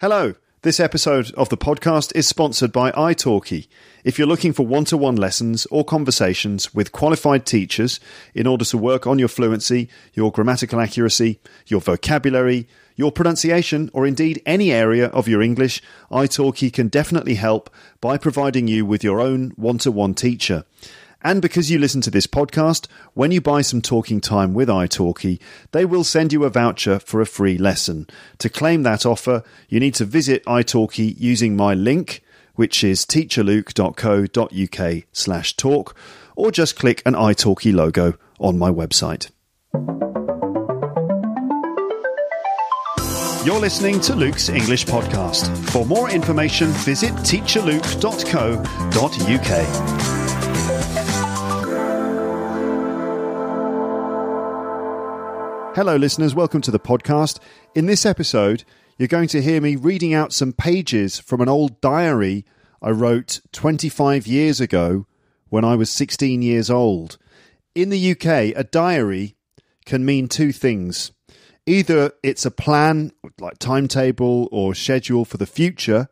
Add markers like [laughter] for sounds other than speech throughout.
Hello. This episode of the podcast is sponsored by italki. If you're looking for one to one lessons or conversations with qualified teachers in order to work on your fluency, your grammatical accuracy, your vocabulary, your pronunciation, or indeed any area of your English, italki can definitely help by providing you with your own one to one teacher. And because you listen to this podcast, when you buy some talking time with italki, they will send you a voucher for a free lesson. To claim that offer, you need to visit italki using my link, which is teacherluke.co.uk slash talk, or just click an italki logo on my website. You're listening to Luke's English Podcast. For more information, visit teacherluke.co.uk. Hello, listeners. Welcome to the podcast. In this episode, you're going to hear me reading out some pages from an old diary I wrote 25 years ago when I was 16 years old. In the UK, a diary can mean two things. Either it's a plan, like timetable or schedule for the future,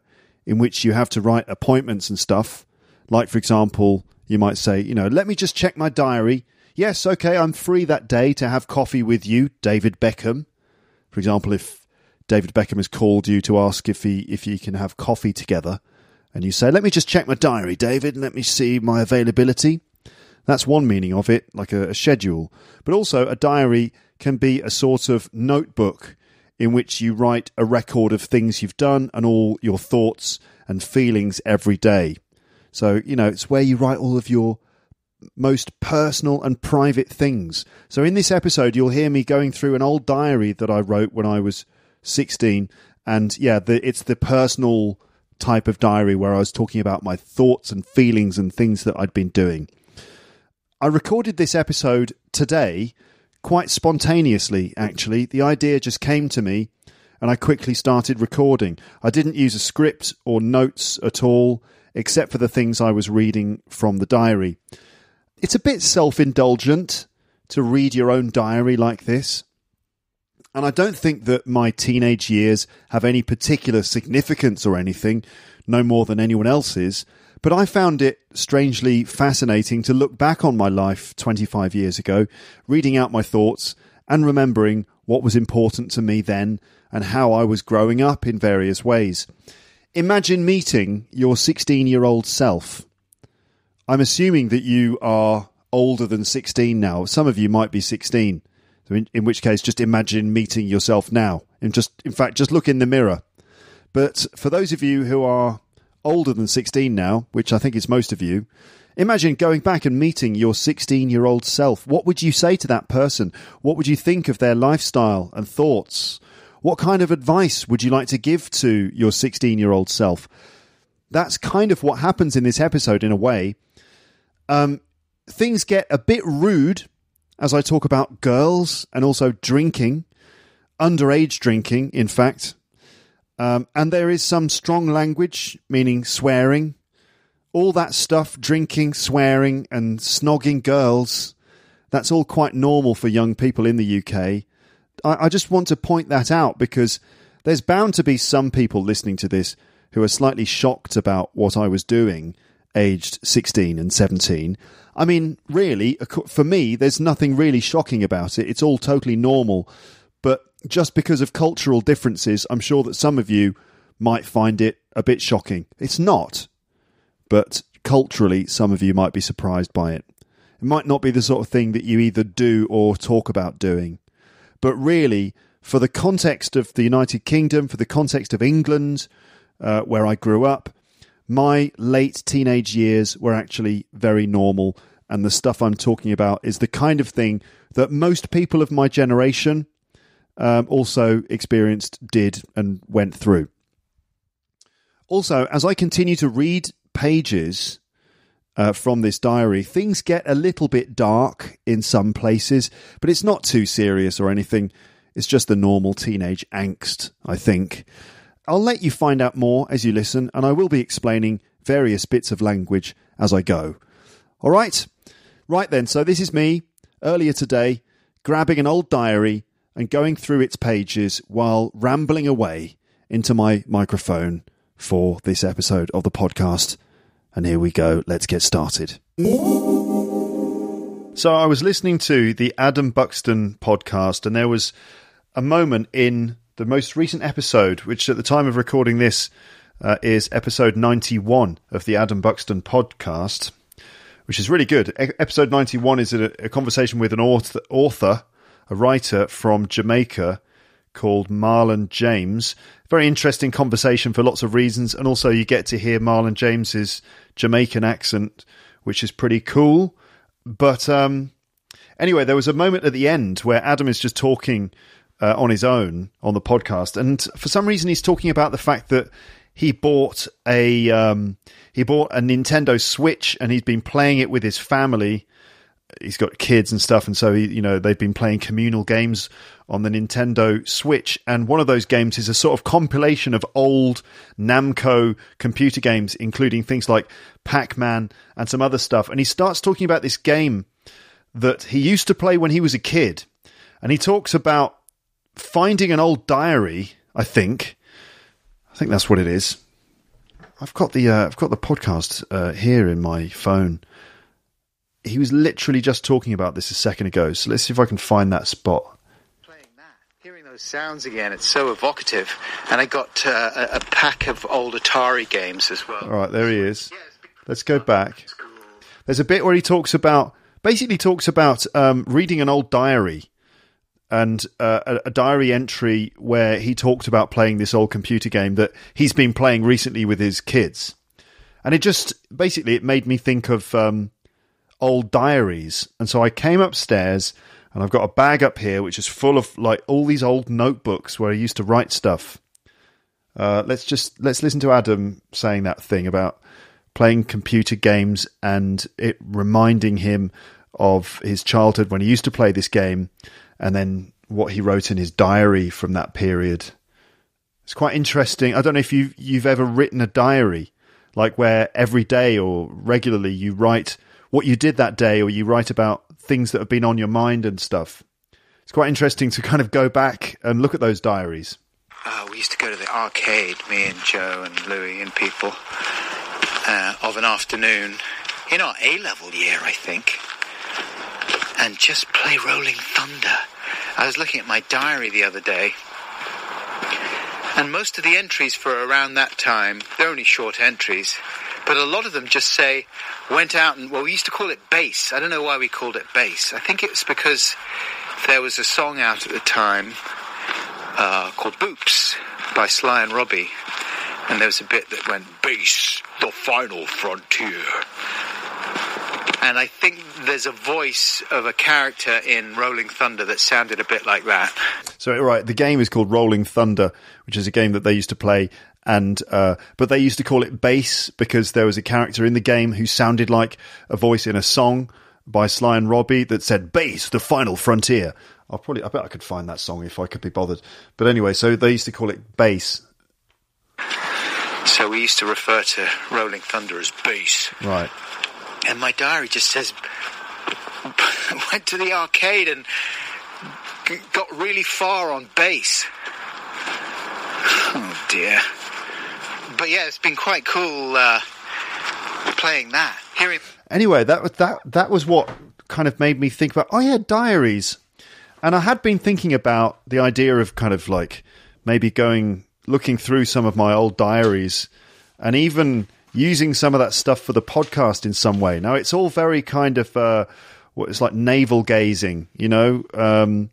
in which you have to write appointments and stuff. Like, for example, you might say, you know, let me just check my diary yes, okay, I'm free that day to have coffee with you, David Beckham. For example, if David Beckham has called you to ask if he if you can have coffee together, and you say, "Let me just check my diary, David, and let me see my availability." That's one meaning of it, like a, a schedule. But also, a diary can be a sort of notebook in which you write a record of things you've done and all your thoughts and feelings every day. So, you know, it's where you write all of your most personal and private things. So, in this episode, you'll hear me going through an old diary that I wrote when I was 16. And yeah, the, it's the personal type of diary where I was talking about my thoughts and feelings and things that I'd been doing. I recorded this episode today quite spontaneously, actually. The idea just came to me and I quickly started recording. I didn't use a script or notes at all, except for the things I was reading from the diary. It's a bit self indulgent to read your own diary like this. And I don't think that my teenage years have any particular significance or anything, no more than anyone else's. But I found it strangely fascinating to look back on my life 25 years ago, reading out my thoughts and remembering what was important to me then and how I was growing up in various ways. Imagine meeting your 16 year old self I'm assuming that you are older than 16 now. Some of you might be 16. So in, in which case, just imagine meeting yourself now. And just, in fact, just look in the mirror. But for those of you who are older than 16 now, which I think is most of you, imagine going back and meeting your 16 year old self. What would you say to that person? What would you think of their lifestyle and thoughts? What kind of advice would you like to give to your 16 year old self? That's kind of what happens in this episode in a way um, things get a bit rude as I talk about girls and also drinking, underage drinking, in fact. Um, and there is some strong language, meaning swearing. All that stuff, drinking, swearing, and snogging girls, that's all quite normal for young people in the UK. I, I just want to point that out because there's bound to be some people listening to this who are slightly shocked about what I was doing aged 16 and 17. I mean, really, for me, there's nothing really shocking about it. It's all totally normal. But just because of cultural differences, I'm sure that some of you might find it a bit shocking. It's not. But culturally, some of you might be surprised by it. It might not be the sort of thing that you either do or talk about doing. But really, for the context of the United Kingdom, for the context of England, uh, where I grew up, my late teenage years were actually very normal. And the stuff I'm talking about is the kind of thing that most people of my generation um, also experienced, did, and went through. Also, as I continue to read pages uh, from this diary, things get a little bit dark in some places, but it's not too serious or anything. It's just the normal teenage angst, I think. I'll let you find out more as you listen, and I will be explaining various bits of language as I go. All right? Right then, so this is me earlier today grabbing an old diary and going through its pages while rambling away into my microphone for this episode of the podcast. And here we go. Let's get started. So I was listening to the Adam Buxton podcast, and there was a moment in the most recent episode, which at the time of recording this uh, is episode 91 of the Adam Buxton podcast, which is really good. E- episode 91 is a, a conversation with an author, author, a writer from Jamaica called Marlon James. Very interesting conversation for lots of reasons, and also you get to hear Marlon James's Jamaican accent, which is pretty cool. But um, anyway, there was a moment at the end where Adam is just talking uh, on his own on the podcast, and for some reason he's talking about the fact that he bought a um, he bought a Nintendo Switch and he's been playing it with his family. He's got kids and stuff, and so he, you know they've been playing communal games on the Nintendo Switch. And one of those games is a sort of compilation of old Namco computer games, including things like Pac Man and some other stuff. And he starts talking about this game that he used to play when he was a kid. And he talks about finding an old diary, I think. I think that's what it is. I've got the uh, I've got the podcast uh, here in my phone. He was literally just talking about this a second ago. So let's see if I can find that spot hearing those sounds again, it's so evocative. And I got uh, a, a, pack of old Atari games as well. All right, there he is. Let's go back. There's a bit where he talks about, basically talks about um, reading an old diary and uh, a, diary entry where he talked about playing this old computer game that he's been playing recently with his kids. And it just, basically, it made me think of um, old diaries. And so I came upstairs and I've got a bag up here which is full of like all these old notebooks where I used to write stuff. Uh, let's just let's listen to Adam saying that thing about playing computer games and it reminding him of his childhood when he used to play this game, and then what he wrote in his diary from that period. It's quite interesting. I don't know if you you've ever written a diary, like where every day or regularly you write what you did that day, or you write about things that have been on your mind and stuff. It's quite interesting to kind of go back and look at those diaries. Uh, we used to go to the arcade, me and Joe and Louie and people, uh, of an afternoon in our A level year, I think, and just play Rolling Thunder. I was looking at my diary the other day, and most of the entries for around that time, they're only short entries, but a lot of them just say, went out and, well, we used to call it bass. I don't know why we called it bass. I think it's because there was a song out at the time uh, called Boops by Sly and Robbie. And there was a bit that went, bass, the final frontier. And I think there's a voice of a character in Rolling Thunder that sounded a bit like that. So, right, the game is called Rolling Thunder, which is a game that they used to play and uh, but they used to call it bass because there was a character in the game who sounded like a voice in a song by Sly and Robbie that said "Bass, the final frontier." I'll probably, I bet I could find that song if I could be bothered. But anyway, so they used to call it bass. So we used to refer to Rolling Thunder as bass. Right. And my diary just says [laughs] went to the arcade and got really far on bass. Oh dear but yeah, it's been quite cool uh, playing that. Anyway, that was that. That was what kind of made me think about. Oh yeah, diaries. And I had been thinking about the idea of kind of like maybe going looking through some of my old diaries and even using some of that stuff for the podcast in some way. Now it's all very kind of uh, what it's like navel gazing, you know. Um,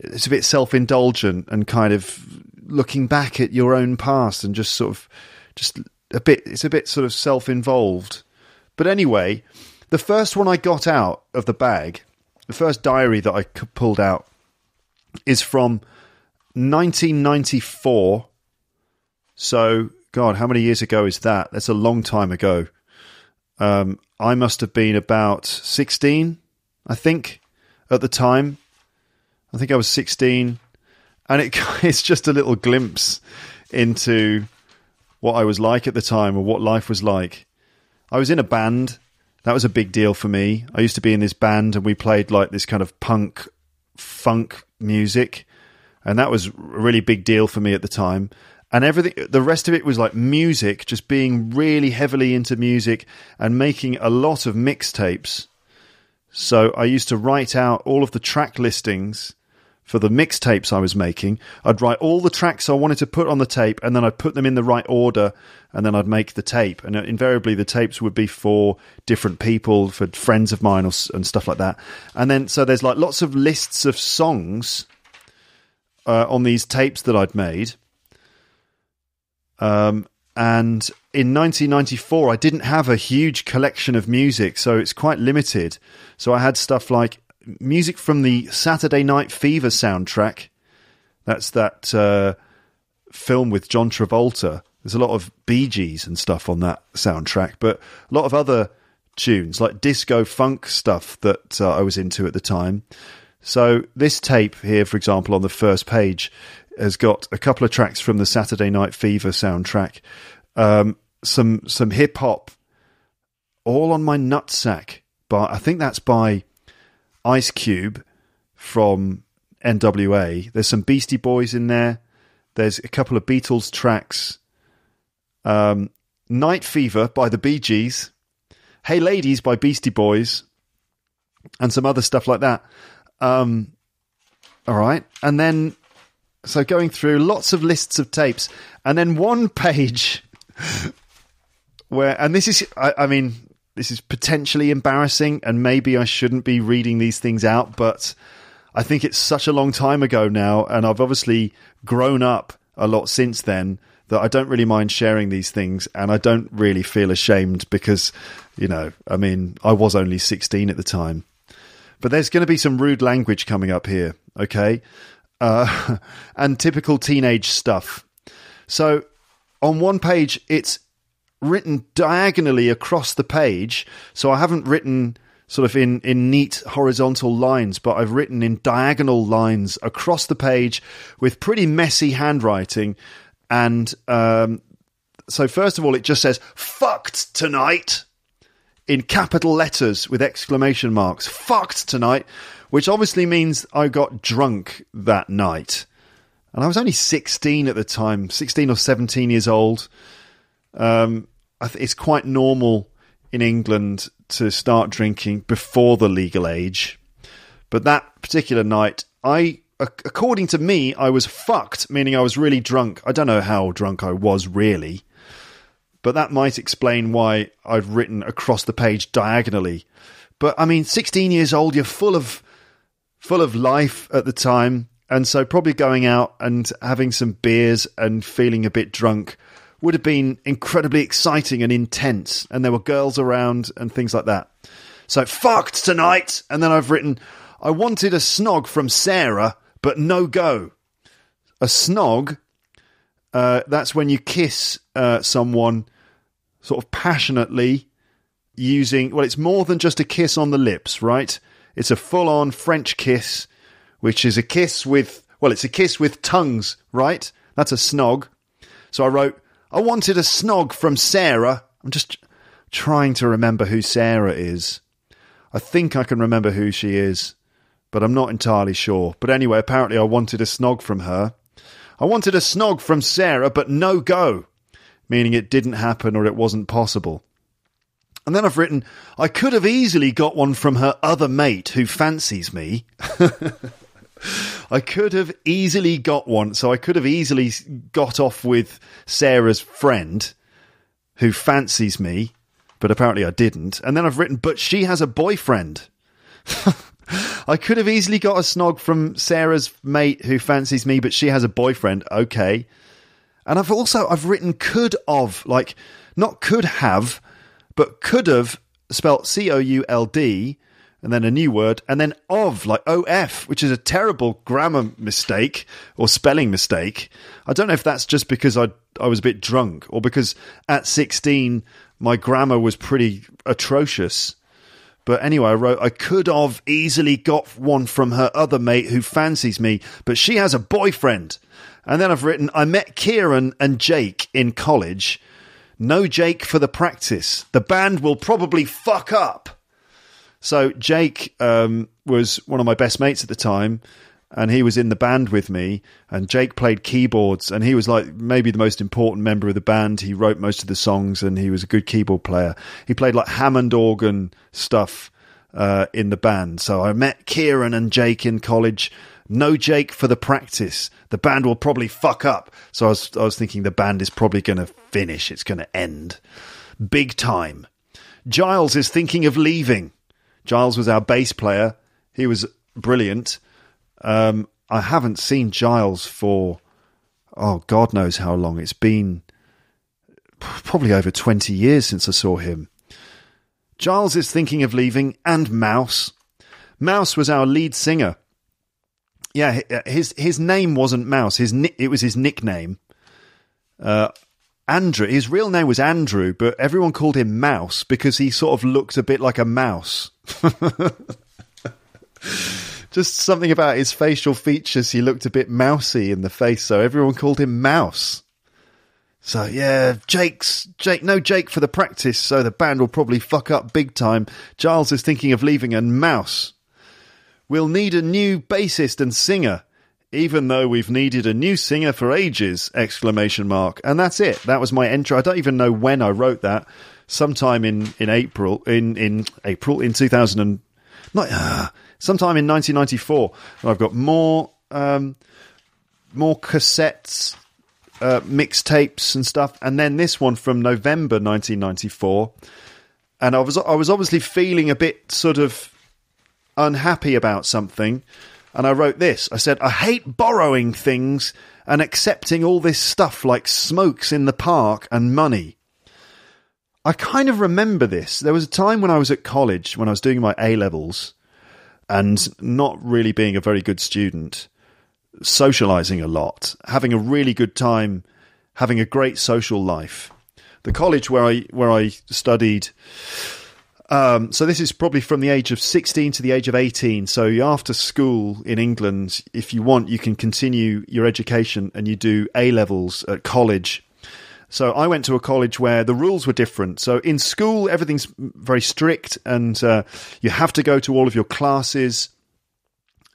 it's a bit self indulgent and kind of looking back at your own past and just sort of just a bit it's a bit sort of self-involved but anyway the first one i got out of the bag the first diary that i pulled out is from 1994 so god how many years ago is that that's a long time ago um, i must have been about 16 i think at the time i think i was 16 and it, [laughs] it's just a little glimpse into what I was like at the time or what life was like. I was in a band. That was a big deal for me. I used to be in this band and we played like this kind of punk funk music. And that was a really big deal for me at the time. And everything the rest of it was like music just being really heavily into music and making a lot of mixtapes. So i used to write out all of the track listings for the mixtapes i was making. I'd write all the tracks i wanted to put on the tape and then i'd put them in the right order and then i'd make the tape. And invariably the tapes would be for different people for friends of mine or, and stuff like that. And then so there's like lots of lists of songs uh, on these tapes that i'd made um, and in 1994, I didn't have a huge collection of music, so it's quite limited. So I had stuff like music from the Saturday Night Fever soundtrack. That's that uh, film with John Travolta. There's a lot of Bee Gees and stuff on that soundtrack, but a lot of other tunes like disco funk stuff that uh, I was into at the time. So this tape here, for example, on the first page has got a couple of tracks from the Saturday Night Fever soundtrack, um, some some hip hop, all on my nutsack. But I think that's by Ice Cube from NWA. There's some Beastie Boys in there. There's a couple of Beatles tracks. Um, Night Fever by the Bee Gees. Hey Ladies by Beastie Boys. And some other stuff like that. Um, all right. And then so going through lots of lists of tapes, and then one [laughs] page where, and this is, I, I mean, this is potentially embarrassing, and maybe I shouldn't be reading these things out, but I think it's such a long time ago now, and I've obviously grown up a lot since then that I don't really mind sharing these things, and I don't really feel ashamed because, you know, I mean, I was only 16 at the time. But there's going to be some rude language coming up here, okay? Uh, [laughs] and typical teenage stuff. So on one page, it's written diagonally across the page. So I haven't written sort of in, in neat horizontal lines, but I've written in diagonal lines across the page with pretty messy handwriting. And um, so, first of all, it just says, fucked tonight in capital letters with exclamation marks. Fucked tonight which obviously means I got drunk that night. And I was only 16 at the time, 16 or 17 years old. Um, it's quite normal in England to start drinking before the legal age. But that particular night, I, according to me, I was fucked, meaning I was really drunk. I don't know how drunk I was really, but that might explain why I've written across the page diagonally. But I mean, 16 years old, you're full of full of life at the time. And so, probably going out and having some beers and feeling a bit drunk would have been incredibly exciting and intense. And there were girls around and things like that. So, fucked tonight. And then I've written, I wanted a snog from Sarah, but no go. A snog, uh, that's when you kiss uh, someone sort of passionately using, well, it's more than just a kiss on the lips, right? It's a full on French kiss, which is a kiss with, well, it's a kiss with tongues, right? That's a snog. So I wrote, I wanted a snog from Sarah. I'm just trying to remember who Sarah is. I think I can remember who she is, but I'm not entirely sure. But anyway, apparently I wanted a snog from her. I wanted a snog from Sarah, but no go, meaning it didn't happen or it wasn't possible. And then I've written, I could have easily got one from her other mate who fancies me. [laughs] I could have easily got one, so I could have easily got off with Sarah's friend who fancies me, but apparently I didn't. And then I've written, but she has a boyfriend. [laughs] I could have easily got a snog from Sarah's mate who fancies me, but she has a boyfriend. Okay. And I've also I've written could of like not could have, but could have spelt C O U L D and then a new word, and then of, like OF, which is a terrible grammar mistake or spelling mistake. I don't know if that's just because I, I was a bit drunk or because at 16 my grammar was pretty atrocious. But anyway, I wrote, I could have easily got one from her other mate who fancies me, but she has a boyfriend. And then I've written, I met Kieran and Jake in college no Jake for the practice. The band will probably fuck up. So Jake um, was one of my best mates at the time, and he was in the band with me. And Jake played keyboards, and he was like maybe the most important member of the band. He wrote most of the songs, and he was a good keyboard player. He played like Hammond organ stuff uh, in the band. So I met Kieran and Jake in college. No Jake for the practice. The band will probably fuck up. So I was, I was thinking the band is probably going to finish. It's going to end. Big time. Giles is thinking of leaving. Giles was our bass player. He was brilliant. Um, I haven't seen Giles for, oh, God knows how long. It's been probably over 20 years since I saw him. Giles is thinking of leaving, and Mouse. Mouse was our lead singer. Yeah, uh, his his name wasn't Mouse. His it was his nickname. Uh, Andrew. His real name was Andrew, but everyone called him Mouse because he sort of looked a bit like a mouse. [laughs] Just something about his facial features. He looked a bit mousy in the face, so everyone called him Mouse. So yeah, Jake's Jake. No Jake for the practice, so the band will probably fuck up big time. Giles is thinking of leaving, and Mouse. We'll need a new bassist and singer, even though we've needed a new singer for ages! Exclamation mark. And that's it. That was my intro. I don't even know when I wrote that. Sometime in in April in in April in two thousand and not uh, sometime in nineteen ninety four. I've got more um, more cassettes uh, mixtapes and stuff, and then this one from November 1994. And I was I was obviously feeling a bit sort of unhappy about something, and I wrote this. I said, "I hate borrowing things and accepting all this stuff like smokes in the park and money." I kind of remember this. There was a time when I was at college when I was doing my A levels and not really being a very good student socializing a lot, having a really good time, having a great social life. The college where I where I studied. Um, so this is probably from the age of 16 to the age of 18. So after school in England, if you want, you can continue your education and you do A levels at college. So I went to a college where the rules were different. So in school, everything's very strict, and uh, you have to go to all of your classes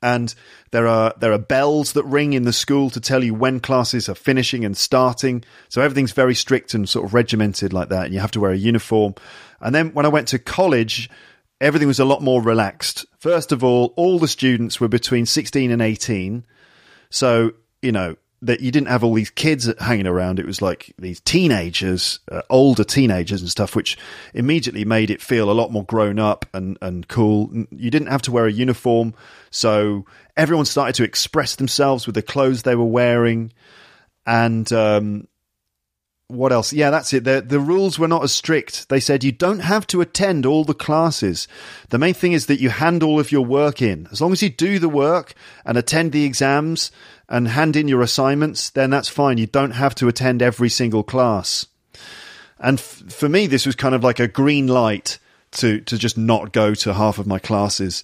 and there are there are bells that ring in the school to tell you when classes are finishing and starting. So everything's very strict and sort of regimented like that, and you have to wear a uniform. And then when I went to college, everything was a lot more relaxed. First of all, all the students were between 16 and 18. So, you know, that you didn't have all these kids hanging around. It was like these teenagers, uh, older teenagers and stuff, which immediately made it feel a lot more grown up and, and cool. You didn't have to wear a uniform. So everyone started to express themselves with the clothes they were wearing. And, um, what else? Yeah, that's it. The, the rules were not as strict. They said you don't have to attend all the classes. The main thing is that you hand all of your work in. As long as you do the work and attend the exams and hand in your assignments, then that's fine. You don't have to attend every single class. And f- for me, this was kind of like a green light to to just not go to half of my classes.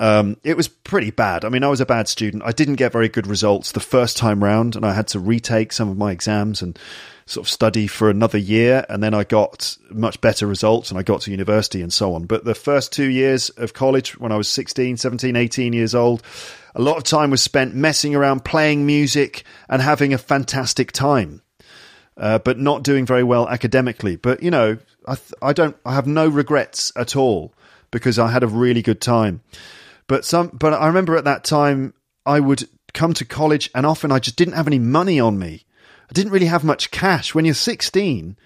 Um, it was pretty bad. I mean, I was a bad student. I didn't get very good results the first time round, and I had to retake some of my exams and sort of study for another year. And then I got much better results and I got to university and so on. But the first two years of college, when I was 16, 17, 18 years old, a lot of time was spent messing around, playing music, and having a fantastic time. Uh, but not doing very well academically. But you know, I, th- I don't, I have no regrets at all because I had a really good time. But some, but I remember at that time I would come to college and often I just didn't have any money on me. I didn't really have much cash. When you're 16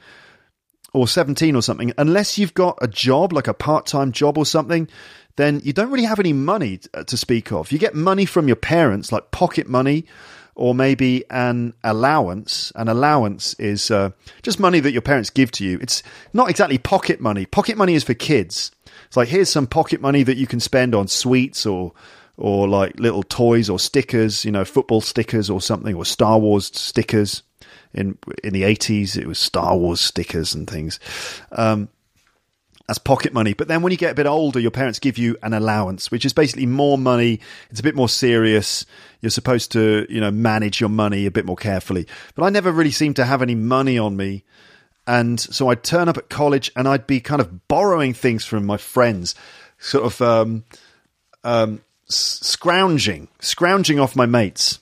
or 17 or something, unless you've got a job, like a part time job or something, then you don't really have any money to speak of. You get money from your parents, like pocket money or maybe an allowance. An allowance is uh, just money that your parents give to you. It's not exactly pocket money. Pocket money is for kids. It's like here's some pocket money that you can spend on sweets or or like little toys or stickers, you know, football stickers or something, or Star Wars stickers. In in the eighties, it was Star Wars stickers and things. Um, as pocket money. But then when you get a bit older, your parents give you an allowance, which is basically more money. It's a bit more serious. You're supposed to, you know, manage your money a bit more carefully. But I never really seemed to have any money on me. And so I'd turn up at college and I'd be kind of borrowing things from my friends, sort of, um, um, scrounging, scrounging off my mates,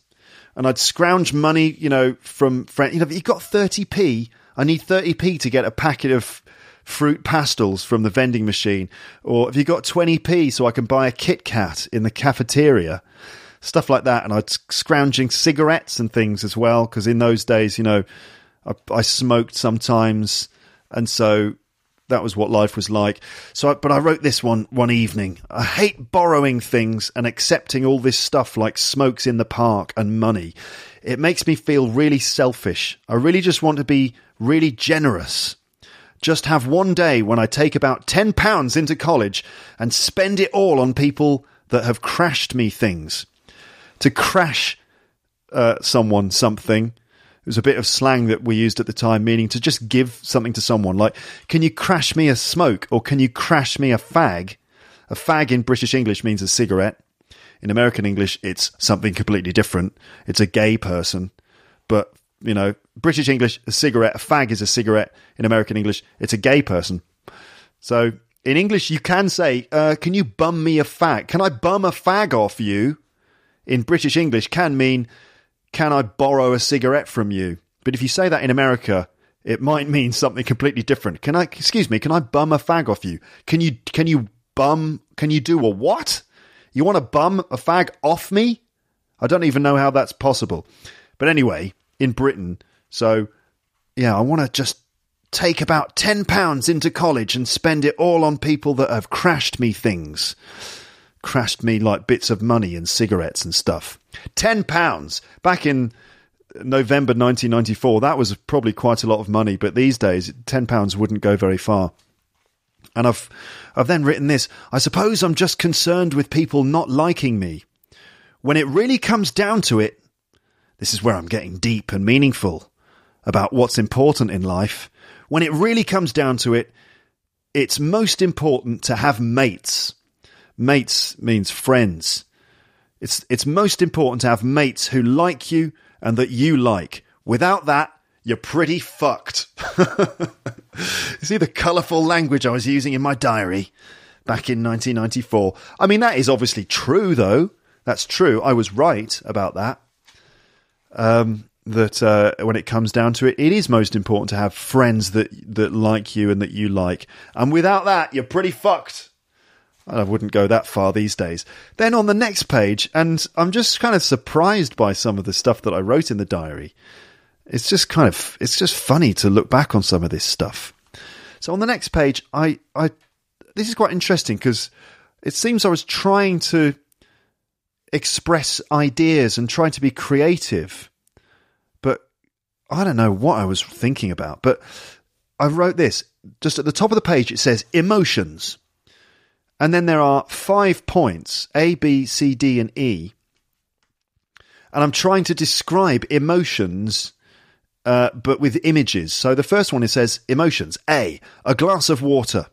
and I'd scrounge money, you know, from friends. You know, you got thirty p. I need thirty p to get a packet of Fruit Pastilles from the vending machine, or have you got twenty p so I can buy a Kit Kat in the cafeteria? Stuff like that, and I'd scrounging cigarettes and things as well because in those days, you know, I, I smoked sometimes, and so that was what life was like. So, I, but I wrote this one one evening. I hate borrowing things and accepting all this stuff like smokes in the park and money. It makes me feel really selfish. I really just want to be really generous. Just have one day when I take about ten pounds into college and spend it all on people that have crashed me things. To crash uh, someone something was a bit of slang that we used at the time, meaning to just give something to someone. Like, can you crash me a smoke or can you crash me a fag? A fag in British English means a cigarette. In American English, it's something completely different. It's a gay person. But, you know, British English, a cigarette, a fag is a cigarette. In American English, it's a gay person. So in English, you can say, uh, can you bum me a fag? Can I bum a fag off you? In British English, can mean can I borrow a cigarette from you? But if you say that in America, it might mean something completely different. Can I, excuse me, can I bum a fag off you? Can you, can you bum, can you do a what? You want to bum a fag off me? I don't even know how that's possible. But anyway, in Britain, so yeah, I want to just take about 10 pounds into college and spend it all on people that have crashed me things crashed me like bits of money and cigarettes and stuff. Ten pounds back in November 1994. That was probably quite a lot of money, but these days, ten pounds wouldn't go very far. And I've, I've then written this. I suppose I'm just concerned with people not liking me. When it really comes down to it, this is where I'm getting deep and meaningful about what's important in life. When it really comes down to it, it's most important to have mates Mates means friends. It's, it's most important to have mates who like you and that you like. Without that, you're pretty fucked. You [laughs] see the colourful language I was using in my diary back in 1994. I mean, that is obviously true, though. That's true. I was right about that. Um, that uh, when it comes down to it, it is most important to have friends that that like you and that you like. And without that, you're pretty fucked. I wouldn't go that far these days. Then on the next page, and I'm just kind of surprised by some of the stuff that I wrote in the diary. It's just kind of, it's just funny to look back on some of this stuff. So on the next page, I, I, this is quite interesting because it seems I was trying to express ideas and trying to be creative, but I don't know what I was thinking about. But I wrote this just at the top of the page. It says emotions. And then there are five points A, B, C, D, and E. And I'm trying to describe emotions, uh, but with images. So the first one it says emotions A, a glass of water.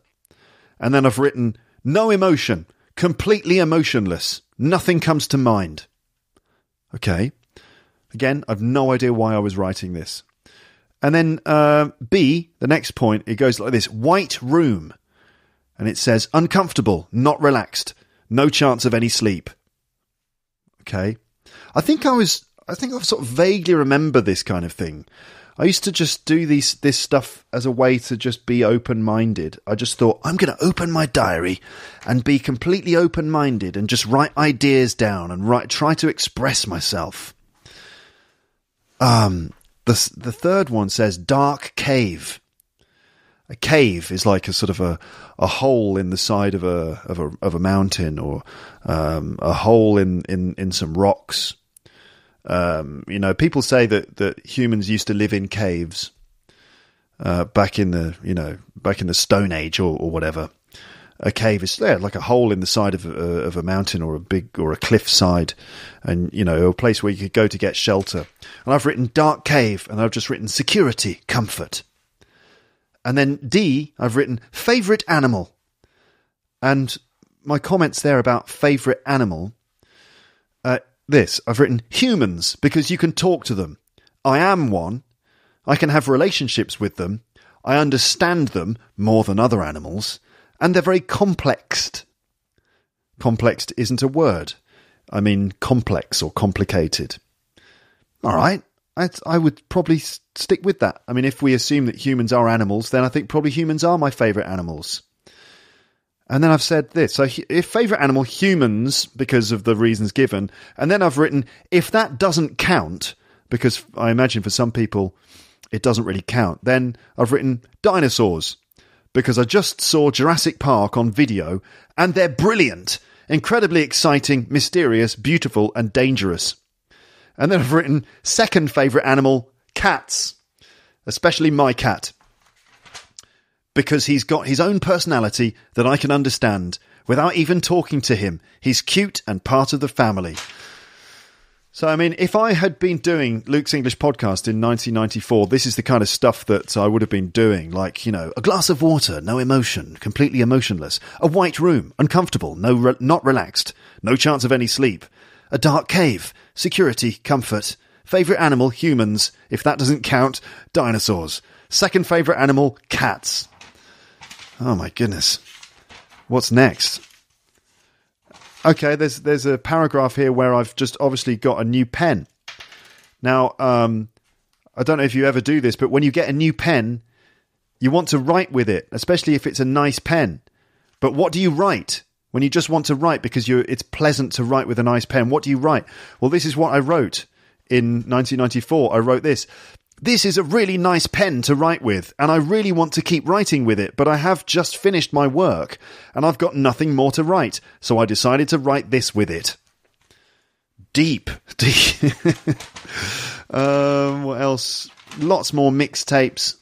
And then I've written no emotion, completely emotionless. Nothing comes to mind. Okay. Again, I've no idea why I was writing this. And then uh, B, the next point, it goes like this white room and it says uncomfortable, not relaxed, no chance of any sleep. Okay. I think I was, I think I sort of vaguely remember this kind of thing. I used to just do these, this stuff as a way to just be open minded. I just thought, I'm going to open my diary and be completely open minded and just write ideas down and write, try to express myself. Um, the, the third one says dark cave a cave is like a sort of a, a hole in the side of a of a of a mountain or um, a hole in, in, in some rocks. Um, you know, people say that, that humans used to live in caves uh, back in the you know back in the Stone Age or, or whatever. A cave is yeah, like a hole in the side of a, of a mountain or a big or a cliff side, and you know a place where you could go to get shelter. And I've written dark cave, and I've just written security, comfort. And then D, I've written favourite animal. And my comments there about favourite animal, uh, this, I've written humans because you can talk to them. I am one. I can have relationships with them. I understand them more than other animals. And they're very complexed. Complexed isn't a word. I mean complex or complicated. All right. I, I would probably stick with that. I mean, if we assume that humans are animals, then I think probably humans are my favourite animals. And then I've said this. So, if favourite animal, humans, because of the reasons given. And then I've written, if that doesn't count, because I imagine for some people it doesn't really count, then I've written dinosaurs, because I just saw Jurassic Park on video and they're brilliant, incredibly exciting, mysterious, beautiful, and dangerous. And then I've written second favourite animal, cats, especially my cat. Because he's got his own personality that I can understand without even talking to him. He's cute and part of the family. So, I mean, if I had been doing Luke's English podcast in 1994, this is the kind of stuff that I would have been doing. Like, you know, a glass of water, no emotion, completely emotionless. A white room, uncomfortable, no, re- not relaxed, no chance of any sleep. A dark cave, security, comfort. Favourite animal, humans. If that doesn't count, dinosaurs. Second favourite animal, cats. Oh my goodness. What's next? Okay, there's there's a paragraph here where I've just obviously got a new pen. Now, um, I don't know if you ever do this, but when you get a new pen, you want to write with it, especially if it's a nice pen. But what do you write when you just want to write because it's pleasant to write with a nice pen? What do you write? Well, this is what I wrote in 1994. I wrote this. This is a really nice pen to write with, and I really want to keep writing with it, but I have just finished my work, and I've got nothing more to write, so I decided to write this with it. Deep. [laughs] Deep. [laughs] um, what else? Lots more mixtapes.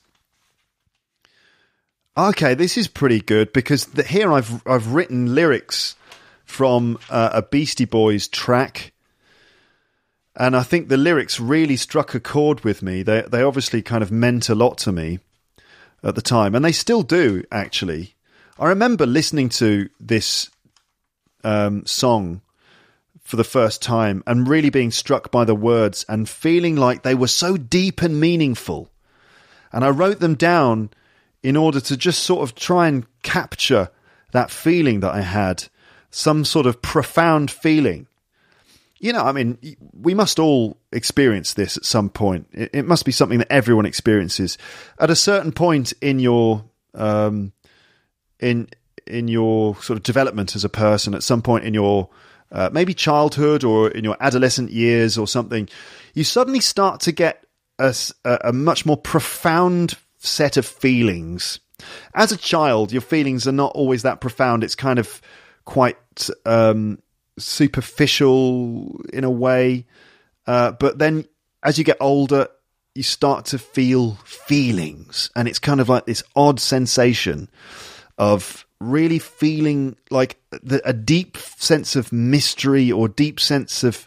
Okay, this is pretty good because the, here I've I've written lyrics from uh, a Beastie Boys track and I think the lyrics really struck a chord with me. They they obviously kind of meant a lot to me at the time, and they still do. Actually, I remember listening to this um, song for the first time and really being struck by the words and feeling like they were so deep and meaningful. And I wrote them down in order to just sort of try and capture that feeling that I had, some sort of profound feeling you know, I mean, we must all experience this at some point. It, it, must be something that everyone experiences at a certain point in your um, in in your sort of development as a person. At some point in your uh, maybe childhood or in your adolescent years or something, you suddenly start to get a, a much more profound set of feelings. As a child, your feelings are not always that profound. It's kind of quite um, superficial in a way. Uh, but then as you get older, you start to feel feelings. And it's kind of like this odd sensation of really feeling like the, a deep sense of mystery or deep sense of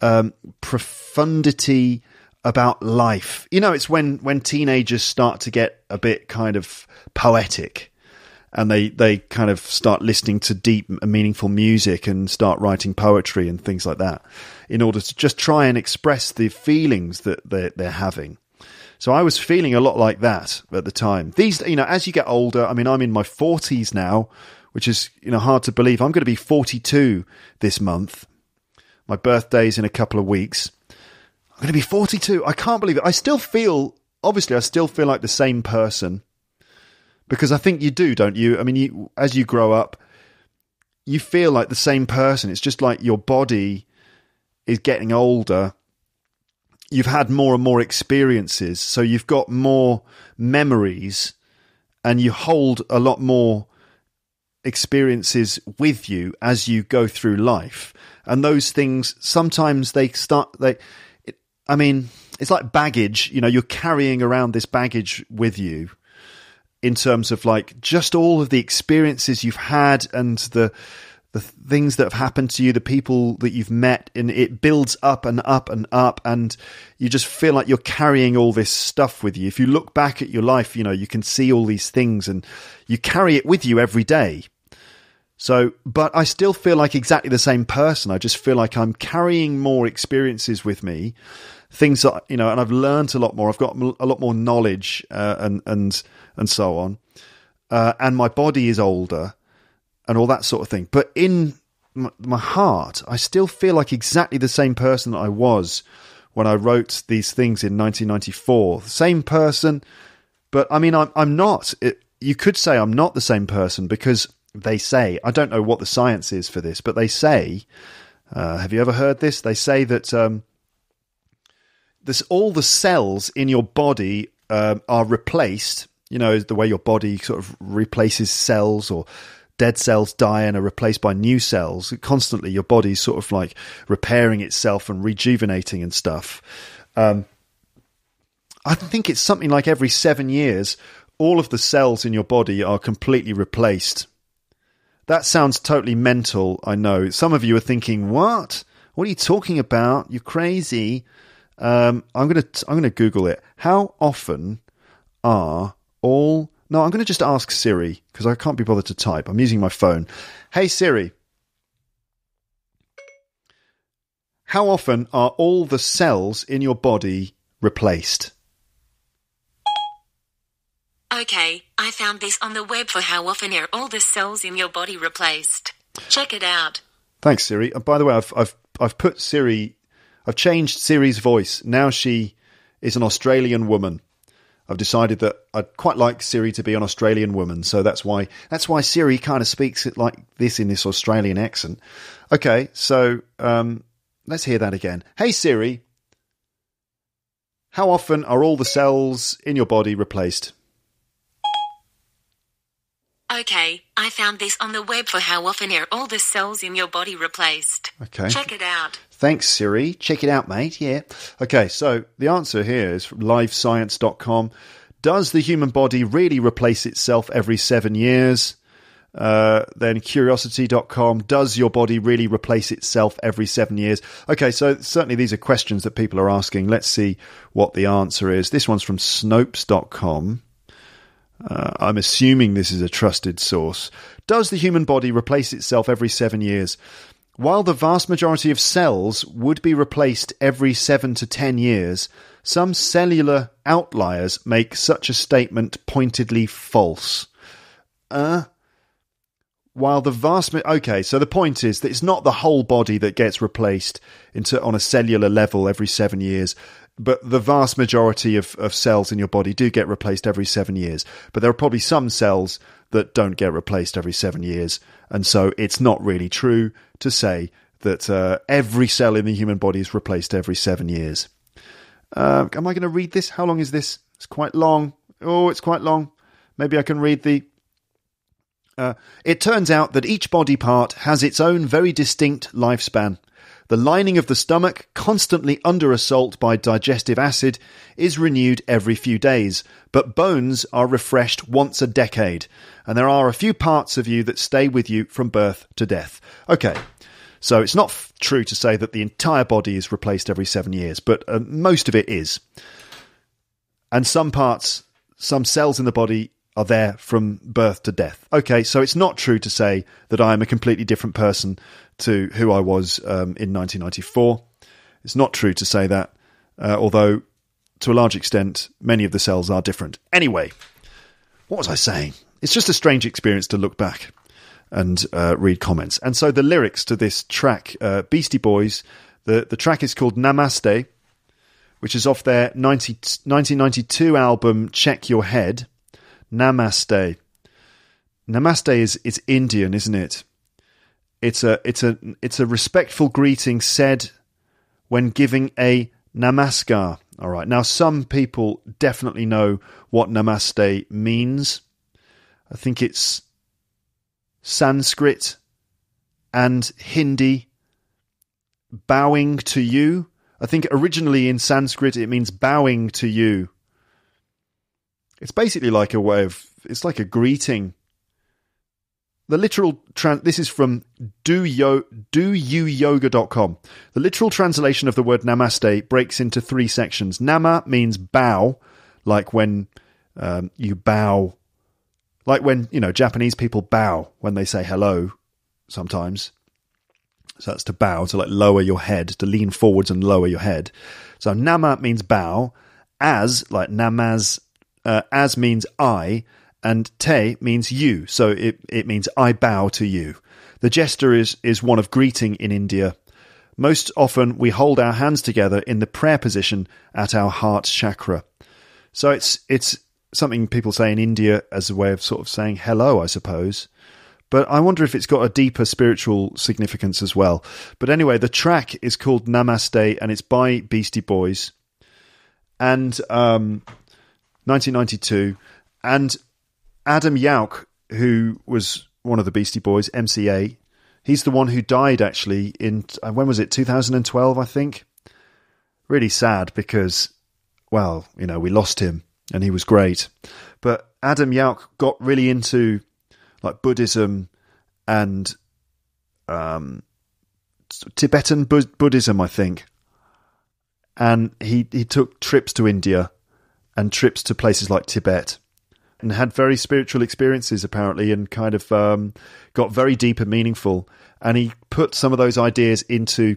um, profundity about life. You know, it's when, when teenagers start to get a bit kind of poetic and they they kind of start listening to deep and meaningful music and start writing poetry and things like that in order to just try and express the feelings that they're, they're having. So I was feeling a lot like that at the time. These, you know, as you get older, I mean, I'm in my 40s now, which is, you know, hard to believe. I'm going to be 42 this month. My birthday's in a couple of weeks. I'm going to be 42. I can't believe it. I still feel, obviously, I still feel like the same person because I think you do, don't you? I mean, you, as you grow up, you feel like the same person. It's just like your body is getting older. You've had more and more experiences, so you've got more memories, and you hold a lot more experiences with you as you go through life. And those things sometimes they start they. I mean, it's like baggage. You know, you're carrying around this baggage with you in terms of like just all of the experiences you've had and the the things that have happened to you, the people that you've met, and it builds up and up and up, and you just feel like you're carrying all this stuff with you. If you look back at your life, you know, you can see all these things and you carry it with you every day. So, but I still feel like exactly the same person. I just feel like I'm carrying more experiences with me, things that, you know, and I've learned a lot more. I've got a lot more knowledge, uh, and, and, and so on. Uh, and my body is older and all that sort of thing. But in my, heart, I still feel like exactly the same person that I was when I wrote these things in 1994. Same person, but I mean, I'm, I'm not. It, you could say I'm not the same person because they say, I don't know what the science is for this, but they say, uh, have you ever heard this? They say that um, this, all the cells in your body um, are replaced. You know, the way your body sort of replaces cells or dead cells die and are replaced by new cells. Constantly, your body's sort of like repairing itself and rejuvenating and stuff. Um, I think it's something like every seven years, all of the cells in your body are completely replaced. That sounds totally mental, I know. Some of you are thinking, what? What are you talking about? You're crazy. Um, I'm gonna I'm gonna Google it. How often are all? No, I'm gonna just ask Siri because I can't be bothered to type. I'm using my phone. Hey Siri, how often are all the cells in your body replaced? Okay, I found this on the web for how often are all the cells in your body replaced. Check it out. Thanks, Siri. And by the way, I've I've I've put Siri, I've changed Siri's voice. Now she is an Australian woman. I've decided that I'd quite like Siri to be an Australian woman, so that's why that's why Siri kind of speaks it like this in this Australian accent. Okay, so um, let's hear that again. Hey Siri, how often are all the cells in your body replaced? Okay, I found this on the web for how often are all the cells in your body replaced. Okay. Check it out. Thanks, Siri. Check it out, mate. Yeah. Okay, so the answer here is from livescience.com. Does the human body really replace itself every seven years? Uh, then curiosity.com. Does your body really replace itself every seven years? Okay, so certainly these are questions that people are asking. Let's see what the answer is. This one's from Snopes.com. Uh, I'm assuming this is a trusted source. Does the human body replace itself every seven years? While the vast majority of cells would be replaced every seven to ten years, some cellular outliers make such a statement pointedly false. Uh, while the vast okay, so the point is that it's not the whole body that gets replaced into on a cellular level every seven years but the vast majority of, of cells in your body do get replaced every seven years. But there are probably some cells that don't get replaced every seven years. And so it's not really true to say that uh, every cell in the human body is replaced every seven years. Uh, am I going to read this? How long is this? It's quite long. Oh, it's quite long. Maybe I can read the. Uh, it turns out that each body part has its own very distinct lifespan. The lining of the stomach, constantly under assault by digestive acid, is renewed every few days, but bones are refreshed once a decade, and there are a few parts of you that stay with you from birth to death. Okay, so it's not f- true to say that the entire body is replaced every seven years, but uh, most of it is. And some parts, some cells in the body are there from birth to death. Okay, so it's not true to say that I am a completely different person to who I was um, in 1994. It's not true to say that, uh, although to a large extent, many of the cells are different. Anyway, what was I saying? It's just a strange experience to look back and uh, read comments. And so the lyrics to this track, uh, Beastie Boys, the, the track is called Namaste, which is off their 90, 1992 album Check Your Head. Namaste. Namaste is is Indian, isn't it? It's a it's a it's a respectful greeting said when giving a namaskar. All right. Now some people definitely know what namaste means. I think it's Sanskrit and Hindi bowing to you. I think originally in Sanskrit it means bowing to you. It's basically like a way of it's like a greeting. The literal tran- this is from do yo doyouyoga.com. The literal translation of the word namaste breaks into three sections. Nama means bow, like when um, you bow, like when you know Japanese people bow when they say hello. Sometimes, so that's to bow, to like lower your head, to lean forwards and lower your head. So nama means bow, as like namaz uh, as means I, and te means you, so it, it means I bow to you. The gesture is, is one of greeting in India. Most often, we hold our hands together in the prayer position at our heart chakra. So it's it's something people say in India as a way of sort of saying hello, I suppose. But I wonder if it's got a deeper spiritual significance as well. But anyway, the track is called Namaste and it's by Beastie Boys. And um, 1992. And Adam Yauch, who was one of the Beastie Boys, MCA, he's the one who died actually in, uh, when was it, 2012, I think? Really sad because, well, you know, we lost him and he was great. But Adam Yauch got really into like Buddhism and um, Tibetan Bu- Buddhism, I think. And he, he took trips to India and trips to places like Tibet and had very spiritual experiences apparently and kind of um, got very deep and meaningful. And he put some of those ideas into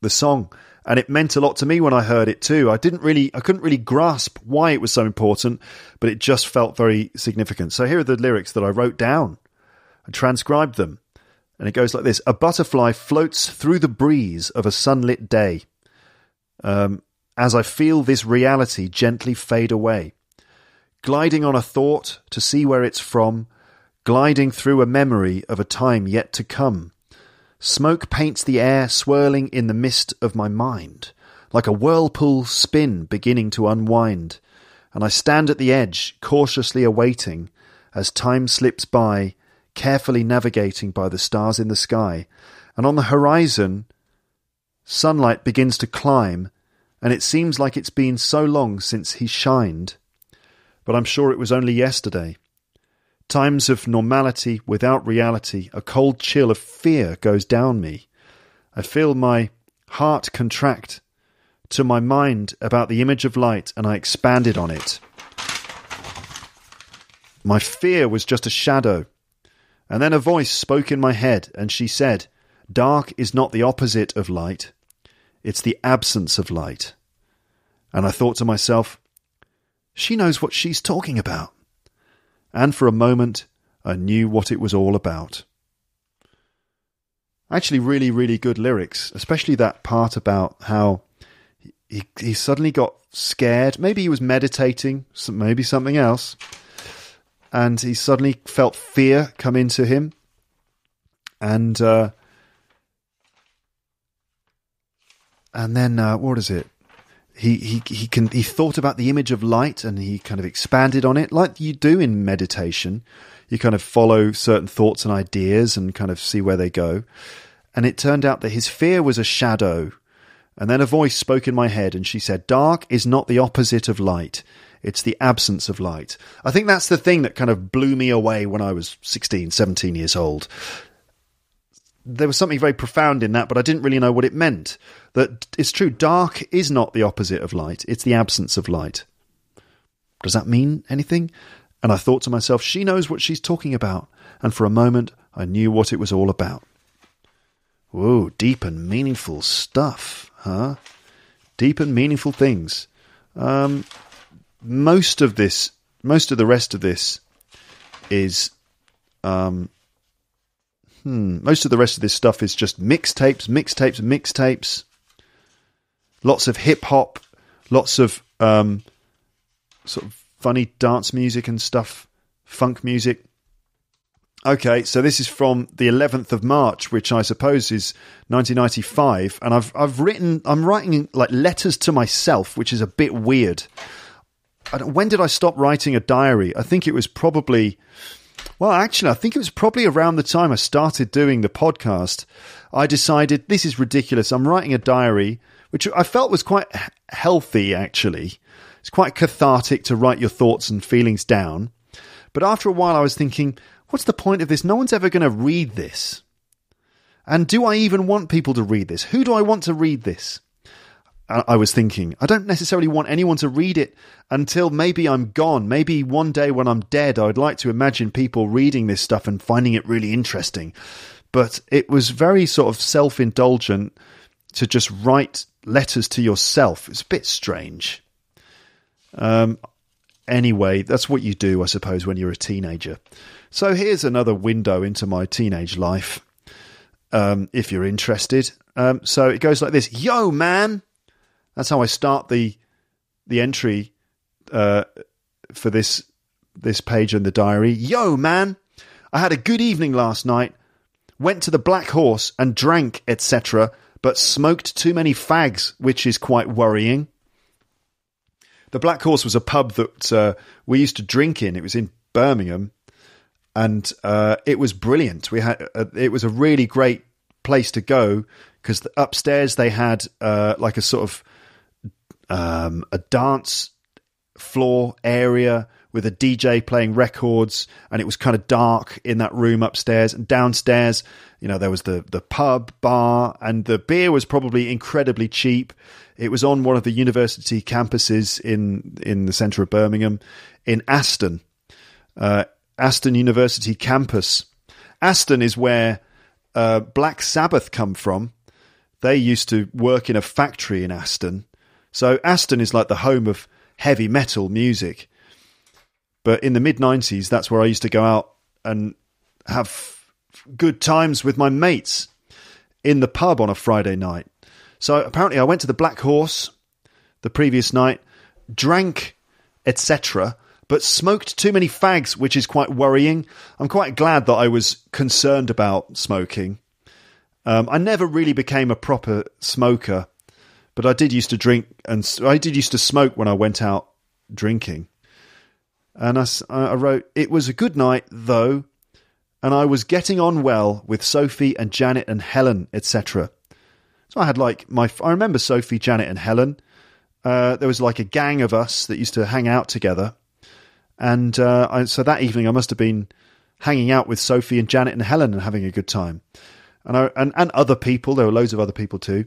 the song and it meant a lot to me when I heard it too. I didn't really, I couldn't really grasp why it was so important, but it just felt very significant. So here are the lyrics that I wrote down and transcribed them. And it goes like this A butterfly floats through the breeze of a sunlit day. Um, as I feel this reality gently fade away, gliding on a thought to see where it's from, gliding through a memory of a time yet to come Smoke paints the air swirling in the mist of my mind, like a whirlpool spin beginning to unwind, and I stand at the edge, cautiously awaiting, as time slips by, carefully navigating by the stars in the sky, and on the horizon, sunlight begins to climb, and it seems like it's been so long since he shined. But I'm sure it was only yesterday. Times of normality without reality, a cold chill of fear goes down me. I feel my heart contract to my mind about the image of light and I expanded on it. My fear was just a shadow. And then a voice spoke in my head and she said, Dark is not the opposite of light, it's the absence of light. And I thought to myself, she knows what she's talking about and for a moment I knew what it was all about. Actually, really, really good lyrics, especially that part about how he, he suddenly got scared. Maybe he was meditating, maybe something else. And he suddenly felt fear come into him. And, uh, and then, uh, what is it? he he he can he thought about the image of light and he kind of expanded on it like you do in meditation. You kind of follow certain thoughts and ideas and kind of see where they go. And it turned out that his fear was a shadow. And then a voice spoke in my head and she said dark is not the opposite of light. It's the absence of light. I think that's the thing that kind of blew me away when i was 16 17 years old there was something very profound in that, but I didn't really know what it meant. That it's true, dark is not the opposite of light, it's the absence of light. Does that mean anything? And I thought to myself, she knows what she's talking about. And for a moment, I knew what it was all about. Whoa, deep and meaningful stuff, huh? Deep and meaningful things. Um, most of this, most of the rest of this is um, Hmm. Most of the rest of this stuff is just mixtapes, mixtapes, mixtapes. Lots of hip hop, lots of um, sort of funny dance music and stuff, funk music. Okay, so this is from the 11th of March, which I suppose is 1995, and I've I've written I'm writing like letters to myself, which is a bit weird. when did I stop writing a diary? I think it was probably well, actually, I think it was probably around the time I started doing the podcast. I decided this is ridiculous. I'm writing a diary, which I felt was quite healthy, actually. It's quite cathartic to write your thoughts and feelings down. But after a while, I was thinking, what's the point of this? No one's ever going to read this. And do I even want people to read this? Who do I want to read this? I was thinking, I don't necessarily want anyone to read it until maybe I'm gone. Maybe one day when I'm dead, I would like to imagine people reading this stuff and finding it really interesting. But it was very sort of self indulgent to just write letters to yourself. It's a bit strange. Um, anyway, that's what you do, I suppose, when you're a teenager. So here's another window into my teenage life, um, if you're interested. Um, so it goes like this: Yo, man. That's how I start the the entry uh, for this this page in the diary. Yo, man. I had a good evening last night. Went to the Black Horse and drank, etc., but smoked too many fags, which is quite worrying. The Black Horse was a pub that uh, we used to drink in. It was in Birmingham, and uh, it was brilliant. We had uh, it was a really great place to go because upstairs they had uh, like a sort of um, a dance floor area with a DJ playing records, and it was kind of dark in that room upstairs. And downstairs, you know, there was the the pub bar, and the beer was probably incredibly cheap. It was on one of the university campuses in in the centre of Birmingham, in Aston, uh, Aston University campus. Aston is where uh, Black Sabbath come from. They used to work in a factory in Aston, so Aston is like the home of heavy metal music. But in the mid '90s, that's where I used to go out and have good times with my mates in the pub on a Friday night. So apparently, I went to the Black Horse the previous night, drank, etc., but smoked too many fags, which is quite worrying. I'm quite glad that I was concerned about smoking. Um, I never really became a proper smoker, but I did used to drink and I did used to smoke when I went out drinking. And I, I wrote, it was a good night though, and I was getting on well with Sophie and Janet and Helen, etc. So I had like my, I remember Sophie, Janet, and Helen. Uh, there was like a gang of us that used to hang out together, and uh, I, so that evening I must have been hanging out with Sophie and Janet and Helen and having a good time, and I, and and other people. There were loads of other people too.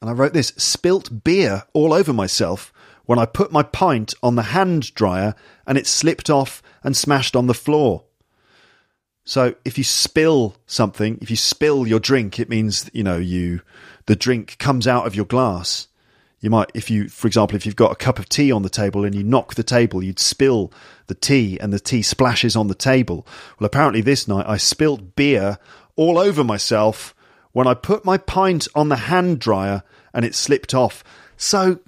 And I wrote this: spilt beer all over myself when I put my pint on the hand dryer and it slipped off and smashed on the floor. So if you spill something, if you spill your drink, it means you know you the drink comes out of your glass. You might, if you, for example, if you've got a cup of tea on the table and you knock the table, you'd spill the tea and the tea splashes on the table. Well, apparently this night I spilt beer all over myself when I put my pint on the hand dryer and it slipped off. So,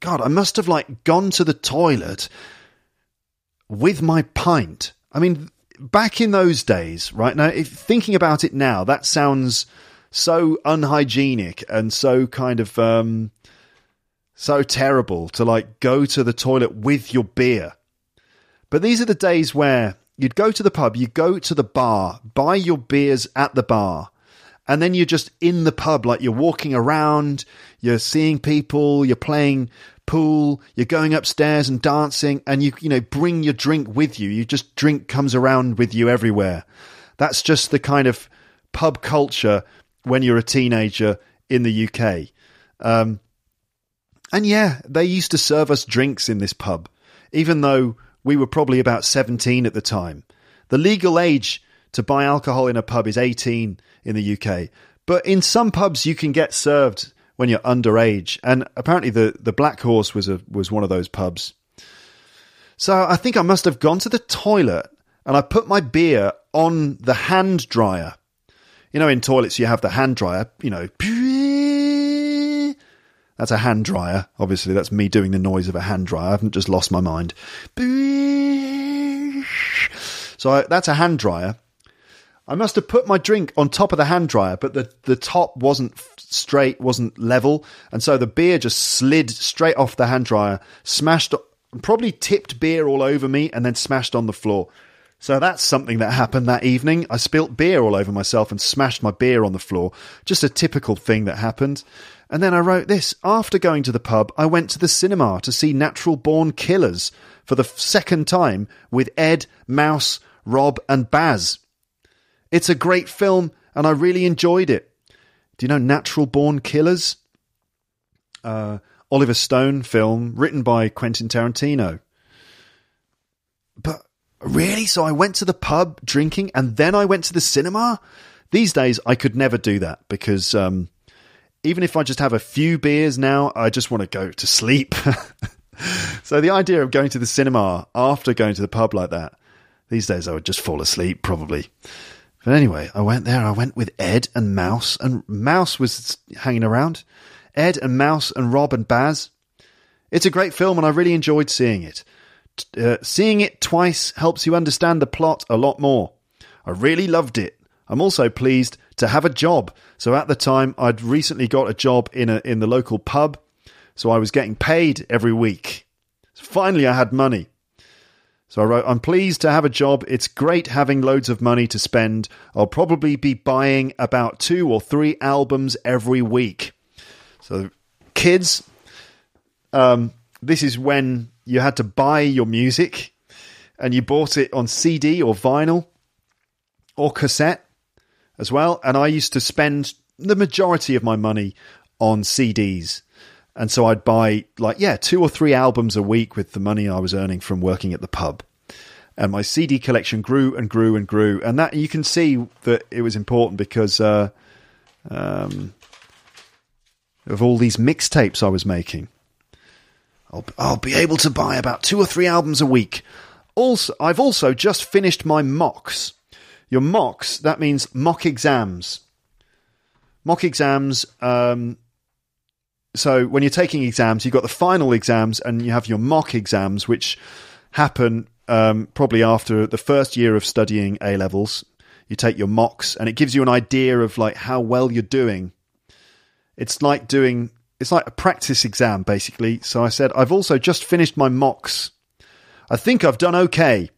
God, I must have like gone to the toilet with my pint. I mean, back in those days, right now, if thinking about it now, that sounds so unhygienic and so kind of um, so terrible to like go to the toilet with your beer. But these are the days where you'd go to the pub, you go to the bar, buy your beers at the bar, and then you're just in the pub, like you're walking around, you're seeing people, you're playing pool, you're going upstairs and dancing, and you you know bring your drink with you. You just drink comes around with you everywhere. That's just the kind of pub culture when you're a teenager in the UK. Um, and yeah, they used to serve us drinks in this pub, even though we were probably about 17 at the time. The legal age to buy alcohol in a pub is 18 in the UK. But in some pubs, you can get served when you're underage. And apparently, the, the Black Horse was a, was one of those pubs. So I think I must have gone to the toilet and I put my beer on the hand dryer. You know, in toilets, you have the hand dryer, you know. [laughs] That's a hand dryer. Obviously, that's me doing the noise of a hand dryer. I haven't just lost my mind. [laughs] So I, that's a hand dryer. I must have put my drink on top of the hand dryer, but the, the top wasn't straight, wasn't level. And so the beer just slid straight off the hand dryer, smashed, probably tipped beer all over me, and then smashed on the floor. So that's something that happened that evening. I spilt beer all over myself and smashed my beer on the floor. Just a typical thing that happened. And then I wrote this After going to the pub, I went to the cinema to see Natural Born Killers for the second time with Ed, Mouse, Rob, and Baz. It's a great film, and I really enjoyed it. Do you know Natural Born Killers? Uh, Oliver Stone film written by Quentin Tarantino. But really? So I went to the pub drinking and then I went to the cinema? These days, I could never do that because um, even if I just have a few beers now, I just want to go to sleep. [laughs] so the idea of going to the cinema after going to the pub like that, these days I would just fall asleep probably. But anyway, I went there. I went with Ed and Mouse, and Mouse was hanging around. Ed and Mouse and Rob and Baz. It's a great film, and I really enjoyed seeing it. Uh, seeing it twice helps you understand the plot a lot more. I really loved it. I'm also pleased to have a job. So at the time, I'd recently got a job in a in the local pub, so I was getting paid every week. So finally, I had money. So I wrote, I'm pleased to have a job. It's great having loads of money to spend. I'll probably be buying about two or three albums every week. So, kids, um, this is when you had to buy your music and you bought it on CD or vinyl or cassette as well. And I used to spend the majority of my money on CDs. And so I'd buy like, yeah, two or three albums a week with the money I was earning from working at the pub. And my CD collection grew and grew and grew. And that you can see that it was important because uh, um, of all these mixtapes I was making. I'll, I'll be able to buy about two or three albums a week. Also, I've also just finished my mocks. Your mocks, that means mock exams. Mock exams, um, so when you're taking exams, you've got the final exams and you have your mock exams, which happen um, probably after the first year of studying A levels. You take your mocks, and it gives you an idea of like how well you're doing. It's like doing it's like a practice exam basically. So I said I've also just finished my mocks. I think I've done okay.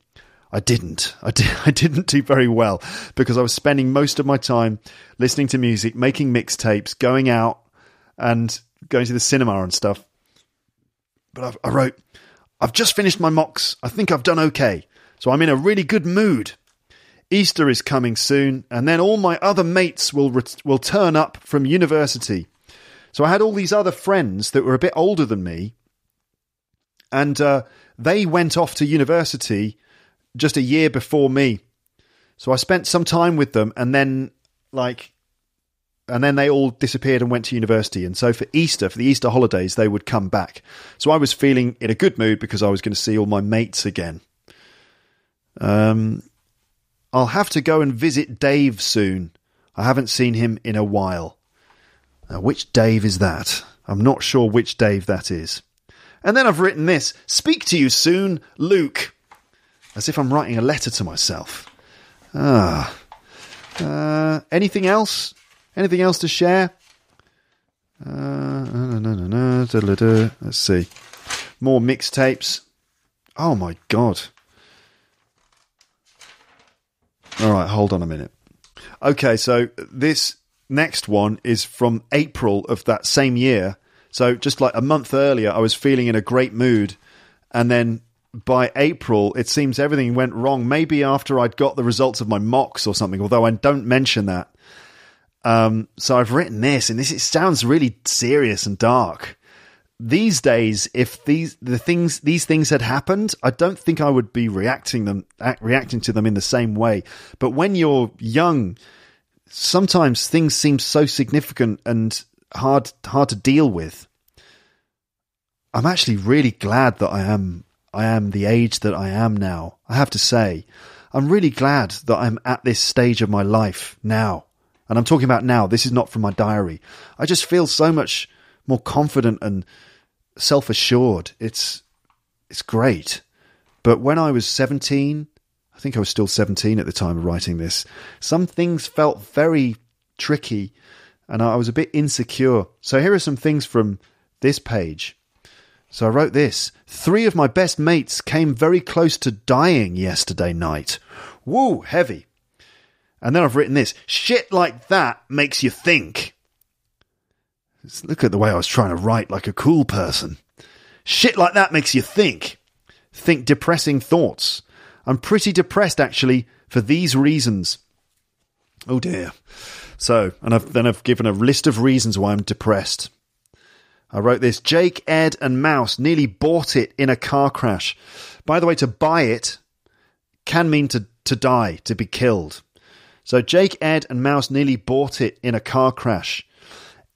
I didn't. I, did, [laughs] I didn't do very well because I was spending most of my time listening to music, making mixtapes, going out, and going to the cinema and stuff. But I've, I wrote, I've just finished my mocks. I think I've done okay. So I'm in a really good mood. Easter is coming soon, and then all my other mates will will turn up from university. So I had all these other friends that were a bit older than me, and uh, they went off to university just a year before me. So I spent some time with them, and then like and then they all disappeared and went to university. And so for Easter, for the Easter holidays, they would come back. So I was feeling in a good mood because I was going to see all my mates again. Um, I'll have to go and visit Dave soon. I haven't seen him in a while. Now, which Dave is that? I'm not sure which Dave that is. And then I've written this Speak to you soon, Luke. As if I'm writing a letter to myself. Ah. Uh, anything else? Anything else to share? Uh, Let's see. More mixtapes. Oh my god. All right, hold on a minute. Okay, so this next one is from April of that same year. So just like a month earlier, I was feeling in a great mood. And then by April, it seems everything went wrong. Maybe after I'd got the results of my mocks or something, although I don't mention that. Um, so I've written this, and this it sounds really serious and dark. These days, if these the things these things had happened, I don't think I would be reacting them reacting to them in the same way. But when you're young, sometimes things seem so significant and hard hard to deal with. I'm actually really glad that I am I am the age that I am now. I have to say, I'm really glad that I'm at this stage of my life now. And I'm talking about now. This is not from my diary. I just feel so much more confident and self assured. It's it's great. But when I was 17, I think I was still 17 at the time of writing this, some things felt very tricky and I was a bit insecure. So here are some things from this page. So I wrote this Three of my best mates came very close to dying yesterday night. Woo, heavy. And then I've written this shit like that makes you think. Look at the way I was trying to write like a cool person. Shit like that makes you think. Think depressing thoughts. I'm pretty depressed actually for these reasons. Oh dear. So, and I've, then I've given a list of reasons why I'm depressed. I wrote this Jake, Ed, and Mouse nearly bought it in a car crash. By the way, to buy it can mean to, to die, to be killed. So Jake, Ed, and Mouse nearly bought it in a car crash.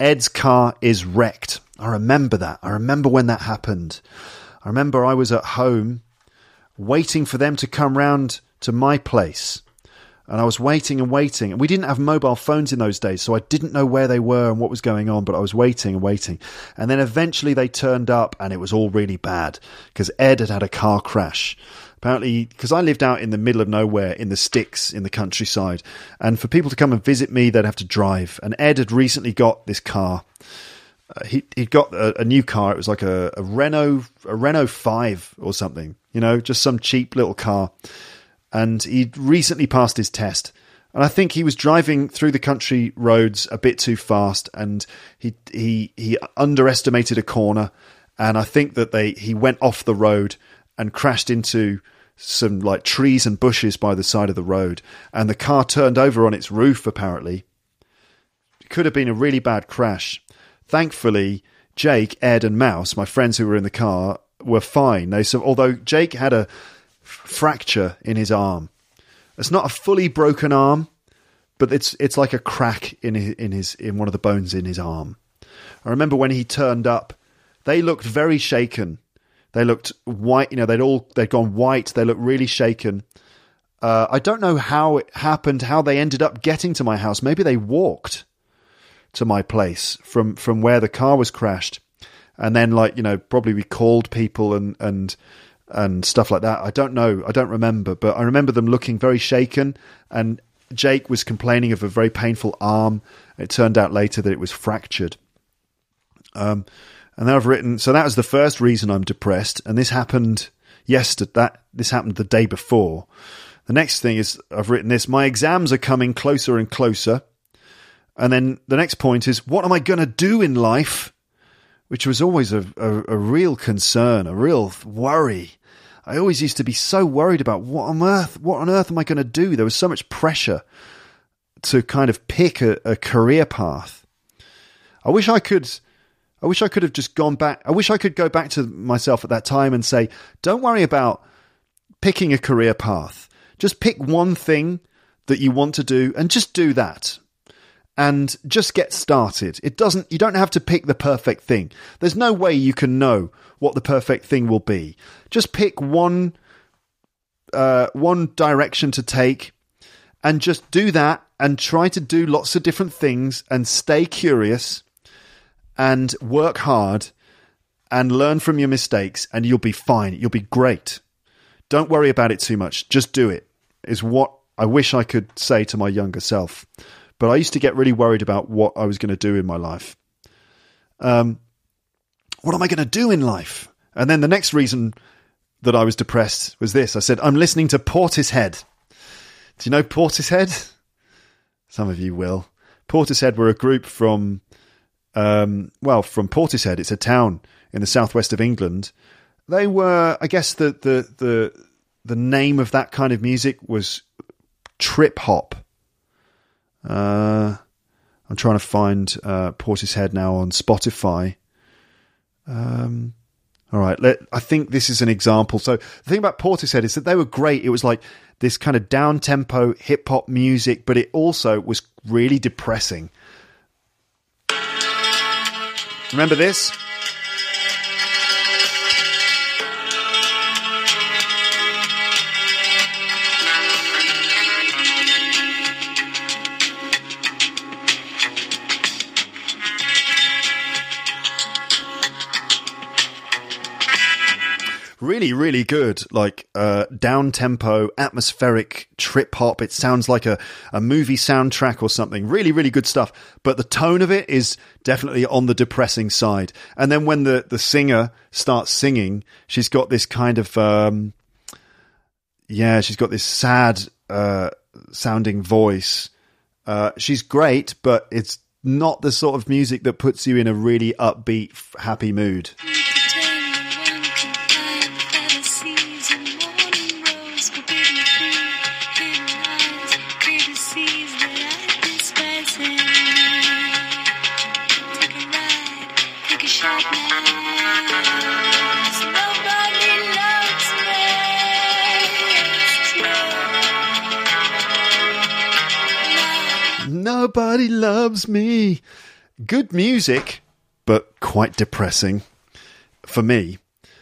Ed's car is wrecked. I remember that. I remember when that happened. I remember I was at home waiting for them to come round to my place. And I was waiting and waiting. And we didn't have mobile phones in those days, so I didn't know where they were and what was going on, but I was waiting and waiting. And then eventually they turned up and it was all really bad because Ed had had a car crash. Apparently, because I lived out in the middle of nowhere in the sticks in the countryside. And for people to come and visit me, they'd have to drive. And Ed had recently got this car. Uh, he he'd got a, a, new car. It was like a, a Renault a Renault Five or something. You know, just some cheap little car and he'd recently passed his test. And I think he was driving through the country roads a bit too fast, and he he he underestimated a corner, and I think that they he went off the road and crashed into some like trees and bushes by the side of the road, and the car turned over on its roof. Apparently, it could have been a really bad crash. Thankfully, Jake, Ed, and Mouse, my friends who were in the car, were fine. They so although Jake had a fracture in his arm. It's not a fully broken arm, but it's it's like a crack in in his in one of the bones in his arm. I remember when he turned up, they looked very shaken. They looked white, you know, they'd all they'd gone white. They looked really shaken. Uh, I don't know how it happened, how they ended up getting to my house. Maybe they walked to my place from from where the car was crashed, and then like you know probably we called people and and and stuff like that. I don't know. I don't remember, but I remember them looking very shaken. And Jake was complaining of a very painful arm. It turned out later that it was fractured. Um, and then I've written. So that was the first reason I'm depressed, and this happened yesterday. That this happened the day before. The next thing is I've written this. My exams are coming closer and closer. And then the next point is, what am I going to do in life? Which was always a, a, a real concern, a real worry. I always used to be so worried about what on earth, what on earth am I going to do? There was so much pressure to kind of pick a, a career path. I wish I could. I wish I could have just gone back. I wish I could go back to myself at that time and say, don't worry about picking a career path. Just pick one thing that you want to do and just do that. And just get started. It doesn't, you don't have to pick the perfect thing. There's no way you can know what the perfect thing will be. Just pick one uh, one direction to take and just do that and try to do lots of different things and stay curious and work hard and learn from your mistakes and you'll be fine. You'll be great. Don't worry about it too much. Just do it, is what I wish I could say to my younger self. But I used to get really worried about what I was going to do in my life. Um, what am I going to do in life? And then the next reason that I was depressed was this. I said, I'm listening to Portishead. Do you know Portishead? Some of you will. Portishead were a group from, um, well, from Portishead. It's a town in the southwest of England. They were, I guess, the the the the name of that kind of music was trip hop. Uh, I'm trying to find uh, Portishead now on Spotify. Um, all right, let, I think this is an example. So the thing about Portishead is that they were great. It was like this kind of down tempo hip hop music, but it also was really depressing. Remember this? Really, really good, like uh, down tempo, atmospheric trip hop. It sounds like a, a movie soundtrack or something. Really, really good stuff. But the tone of it is definitely on the depressing side. And then when the, the singer starts singing, she's got this kind of, um, yeah, she's got this sad uh, sounding voice. Uh, she's great, but it's not the sort of music that puts you in a really upbeat, happy mood. Nobody loves me. Good music, but quite depressing for me.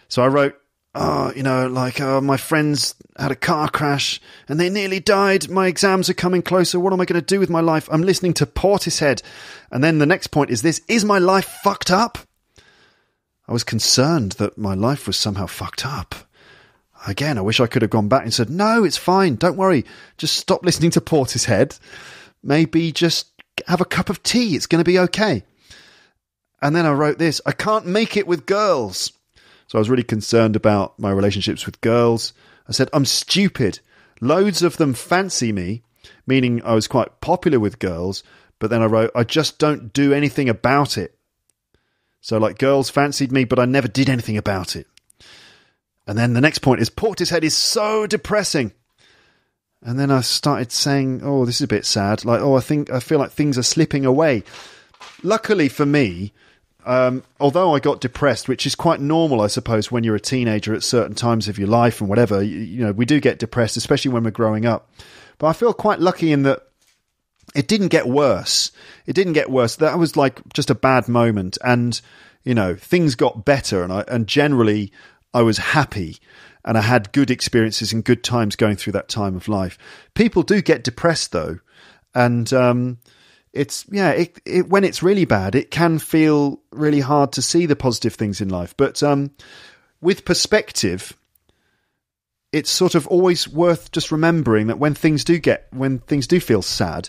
So I wrote, oh, you know, like uh, my friends had a car crash and they nearly died. My exams are coming closer. What am I going to do with my life? I'm listening to Portishead. And then the next point is this Is my life fucked up? I was concerned that my life was somehow fucked up. Again, I wish I could have gone back and said, No, it's fine. Don't worry. Just stop listening to Portishead. Maybe just have a cup of tea. It's going to be okay. And then I wrote this I can't make it with girls. So I was really concerned about my relationships with girls. I said, I'm stupid. Loads of them fancy me, meaning I was quite popular with girls. But then I wrote, I just don't do anything about it. So, like, girls fancied me, but I never did anything about it. And then the next point is Portishead is so depressing. And then I started saying, "Oh, this is a bit sad. Like, oh, I think I feel like things are slipping away." Luckily for me, um, although I got depressed, which is quite normal, I suppose, when you're a teenager at certain times of your life and whatever, you, you know, we do get depressed, especially when we're growing up. But I feel quite lucky in that it didn't get worse. It didn't get worse. That was like just a bad moment, and you know, things got better, and I and generally I was happy and I had good experiences and good times going through that time of life. People do get depressed though, and um, it's yeah, it, it, when it's really bad, it can feel really hard to see the positive things in life. But um, with perspective, it's sort of always worth just remembering that when things do get when things do feel sad,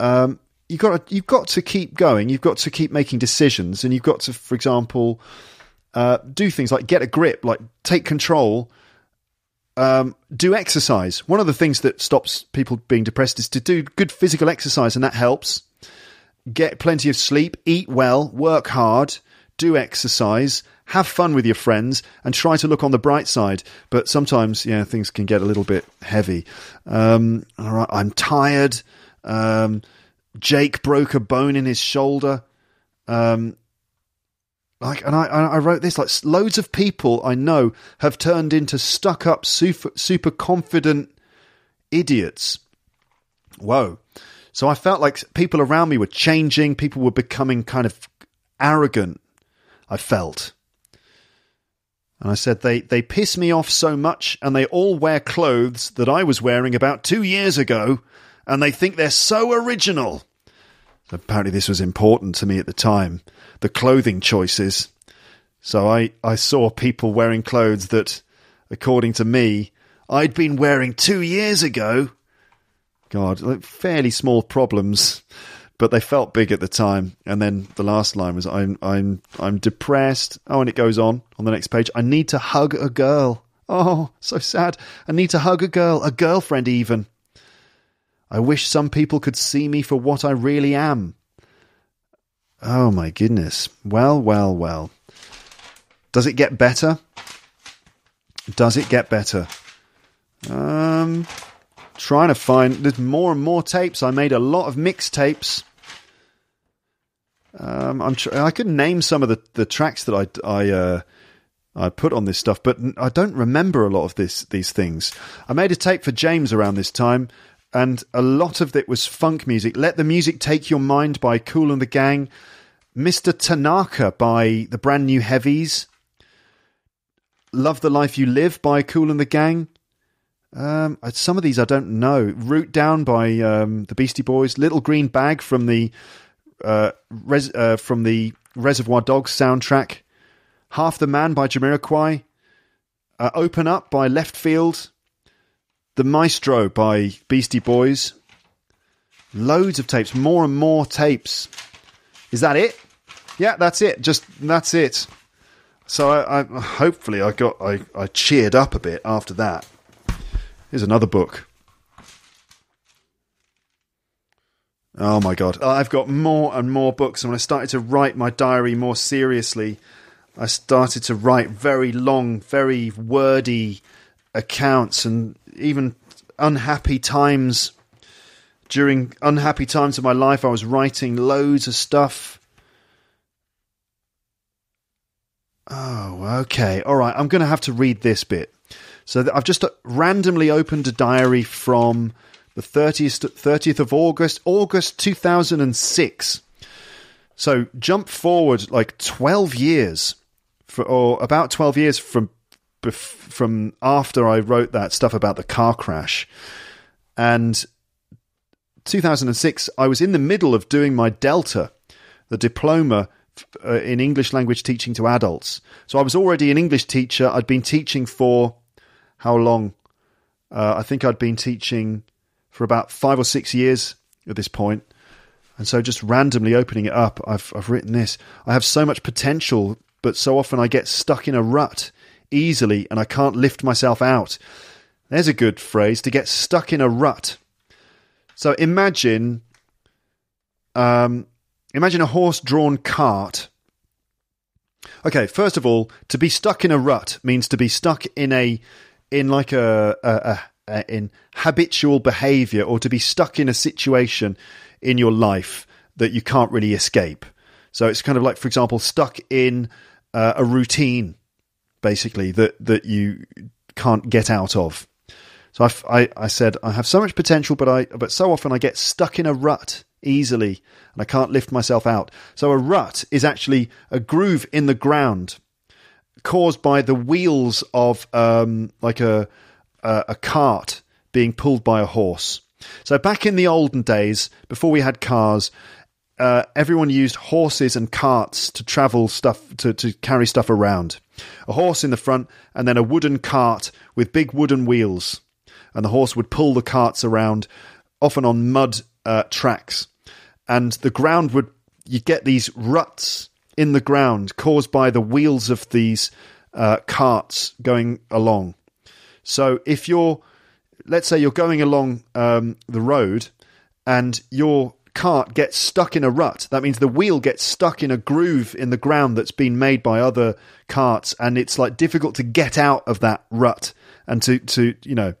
um, you got you've got to keep going. You've got to keep making decisions, and you've got to, for example uh, do things like get a grip, like take control, um, do exercise. One of the things that stops people being depressed is to do good physical exercise, and that helps. Get plenty of sleep, eat well, work hard, do exercise, have fun with your friends, and try to look on the bright side. But sometimes, yeah, things can get a little bit heavy. Um, all right, I'm tired. Um, Jake broke a bone in his shoulder. Um, like, and I, I wrote this like loads of people I know have turned into stuck up, super, super confident idiots. Whoa. So I felt like people around me were changing, people were becoming kind of arrogant. I felt. And I said, they, they piss me off so much, and they all wear clothes that I was wearing about two years ago, and they think they're so original. Apparently, this was important to me at the time the clothing choices. So I, I saw people wearing clothes that, according to me, I'd been wearing two years ago. God, like fairly small problems, but they felt big at the time. And then the last line was, "I'm, I'm, I'm depressed." Oh, and it goes on on the next page. I need to hug a girl. Oh, so sad. I need to hug a girl, a girlfriend even. I wish some people could see me for what I really am. Oh my goodness. Well, well, well. Does it get better? Does it get better? Um, trying to find. There's more and more tapes. I made a lot of mixtapes. Um, I'm. Tr- I could name some of the, the tracks that I I uh, I put on this stuff, but I don't remember a lot of this these things. I made a tape for James around this time, and a lot of it was funk music. Let the music take your mind by Kool and the Gang. Mr. Tanaka by the brand new Heavies. Love the Life You Live by Kool and the Gang. Um, some of these I don't know. Root Down by um, the Beastie Boys. Little Green Bag from the uh, res- uh, from the Reservoir Dogs soundtrack. Half the Man by Jamiroquai. Uh, Open Up by Leftfield. The Maestro by Beastie Boys. Loads of tapes, more and more tapes. Is that it? Yeah, that's it. Just that's it. So I, I hopefully I got I, I cheered up a bit after that. Here's another book. Oh my god. I've got more and more books and when I started to write my diary more seriously, I started to write very long, very wordy accounts and even unhappy times during unhappy times of my life, I was writing loads of stuff. Oh, okay. All right. I'm going to have to read this bit. So I've just uh, randomly opened a diary from the 30th, 30th of August, August 2006. So jump forward like 12 years for, or about 12 years from from after I wrote that stuff about the car crash. And 2006, I was in the middle of doing my Delta, the diploma uh, in English language teaching to adults. So I was already an English teacher. I'd been teaching for how long? Uh, I think I'd been teaching for about five or six years at this point. And so just randomly opening it up, I've, I've written this. I have so much potential, but so often I get stuck in a rut easily and I can't lift myself out. There's a good phrase to get stuck in a rut. So imagine, um, imagine a horse-drawn cart. Okay, first of all, to be stuck in a rut means to be stuck in a, in like a, a, a, a in habitual behaviour, or to be stuck in a situation in your life that you can't really escape. So it's kind of like, for example, stuck in uh, a routine, basically that that you can't get out of. So I, I, I said I have so much potential, but I but so often I get stuck in a rut easily, and I can't lift myself out. So a rut is actually a groove in the ground caused by the wheels of um, like a, a a cart being pulled by a horse. So back in the olden days, before we had cars, uh, everyone used horses and carts to travel stuff to, to carry stuff around. A horse in the front, and then a wooden cart with big wooden wheels and the horse would pull the carts around, often on mud uh, tracks, and the ground would you get these ruts in the ground caused by the wheels of these uh, carts going along. So if you're, let's say you're going along um, the road and your cart gets stuck in a rut, that means the wheel gets stuck in a groove in the ground that's been made by other carts, and it's like difficult to get out of that rut and to to you know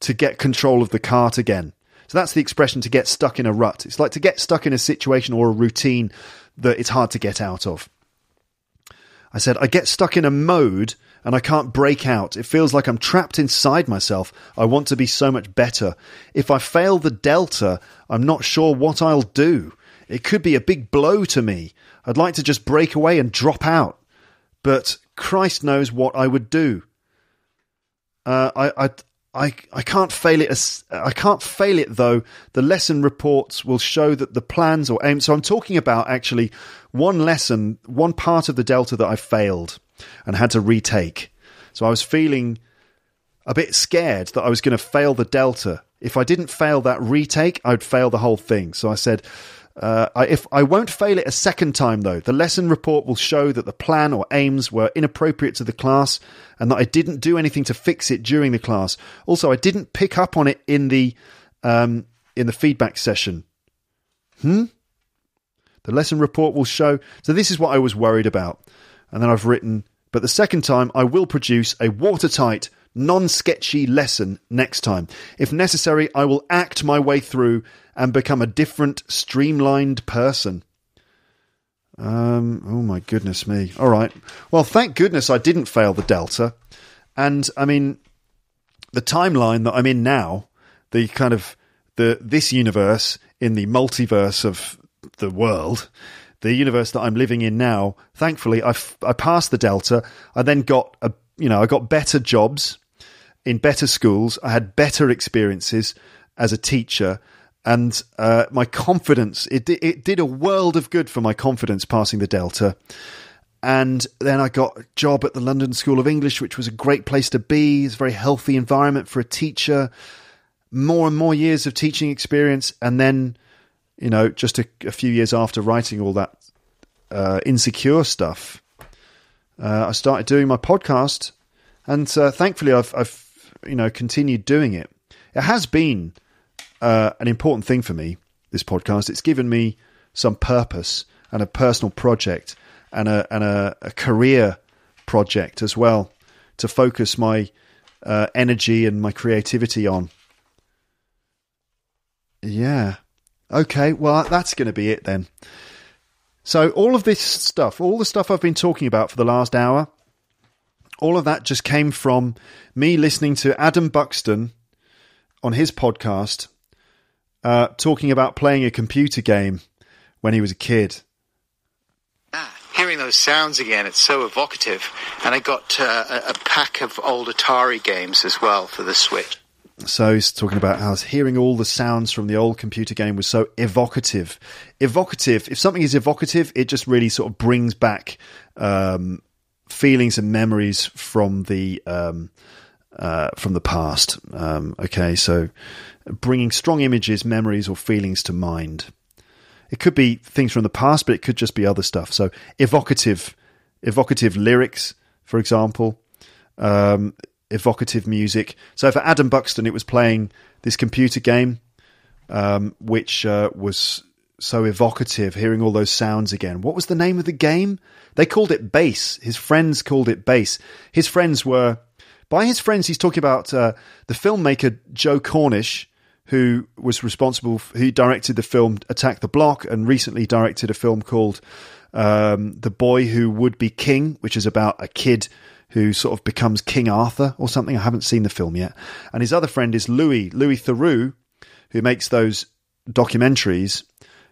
to get control of the cart again. So that's the expression to get stuck in a rut. It's like to get stuck in a situation or a routine that it's hard to get out of. I said, I get stuck in a mode and I can't break out. It feels like I'm trapped inside myself. I want to be so much better. If I fail the Delta, I'm not sure what I'll do. It could be a big blow to me. I'd like to just break away and drop out. But Christ knows what I would do. Uh, I, I, I, I can't fail it. As, I can't fail it though. The lesson reports will show that the plans or aims. So I'm talking about actually one lesson, one part of the Delta that I failed and had to retake. So I was feeling a bit scared that I was going to fail the Delta. If I didn't fail that retake, I'd fail the whole thing. So I said, uh, I, if I won't fail it a second time, though, the lesson report will show that the plan or aims were inappropriate to the class, and that I didn't do anything to fix it during the class. Also, I didn't pick up on it in the um, in the feedback session. Hmm. The lesson report will show. So this is what I was worried about, and then I've written. But the second time, I will produce a watertight, non sketchy lesson next time. If necessary, I will act my way through and become a different, streamlined person. Um, oh my goodness me. All right. Well, thank goodness I didn't fail the Delta. And I mean, the timeline that I'm in now, the kind of the this universe in the multiverse of the world, the universe that I'm living in now, thankfully I I passed the Delta. I then got a you know, I got better jobs in better schools. I had better experiences as a teacher and uh, my confidence it it did a world of good for my confidence passing the Delta. And then I got a job at the London School of English, which was a great place to be. It's a very healthy environment for a teacher. More and more years of teaching experience, and then, you know, just a, a few years after writing all that uh, insecure stuff, uh, I started doing my podcast, and uh, thankfully, I've, I've you know continued doing it. It has been uh, an important thing for me. This podcast, it's given me some purpose and a personal project and a and a, a career project as well to focus my uh, energy and my creativity on. Yeah. Okay, well, that's going to be it then. So, all of this stuff, all the stuff I've been talking about for the last hour, all of that just came from me listening to Adam Buxton on his podcast uh, talking about playing a computer game when he was a kid. Ah, hearing those sounds again, it's so evocative. And I got uh, a, a pack of old Atari games as well for the Switch. So he's talking about how hearing all the sounds from the old computer game was so evocative. Evocative. If something is evocative, it just really sort of brings back um, feelings and memories from the um, uh, from the past. Um, okay, so bringing strong images, memories, or feelings to mind. It could be things from the past, but it could just be other stuff. So evocative, evocative lyrics, for example. Um, evocative music. So for Adam Buxton, it was playing this computer game, um, which uh, was so evocative, hearing all those sounds again. What was the name of the game? They called it Bass. His friends called it Bass. His friends were, by his friends, he's talking about uh, the filmmaker Joe Cornish, who was responsible, who directed the film Attack the Block and recently directed a film called um, The Boy Who Would Be King, which is about a kid who sort of becomes King Arthur or something. I haven't seen the film yet. And his other friend is Louis, Louis Theroux, who makes those documentaries.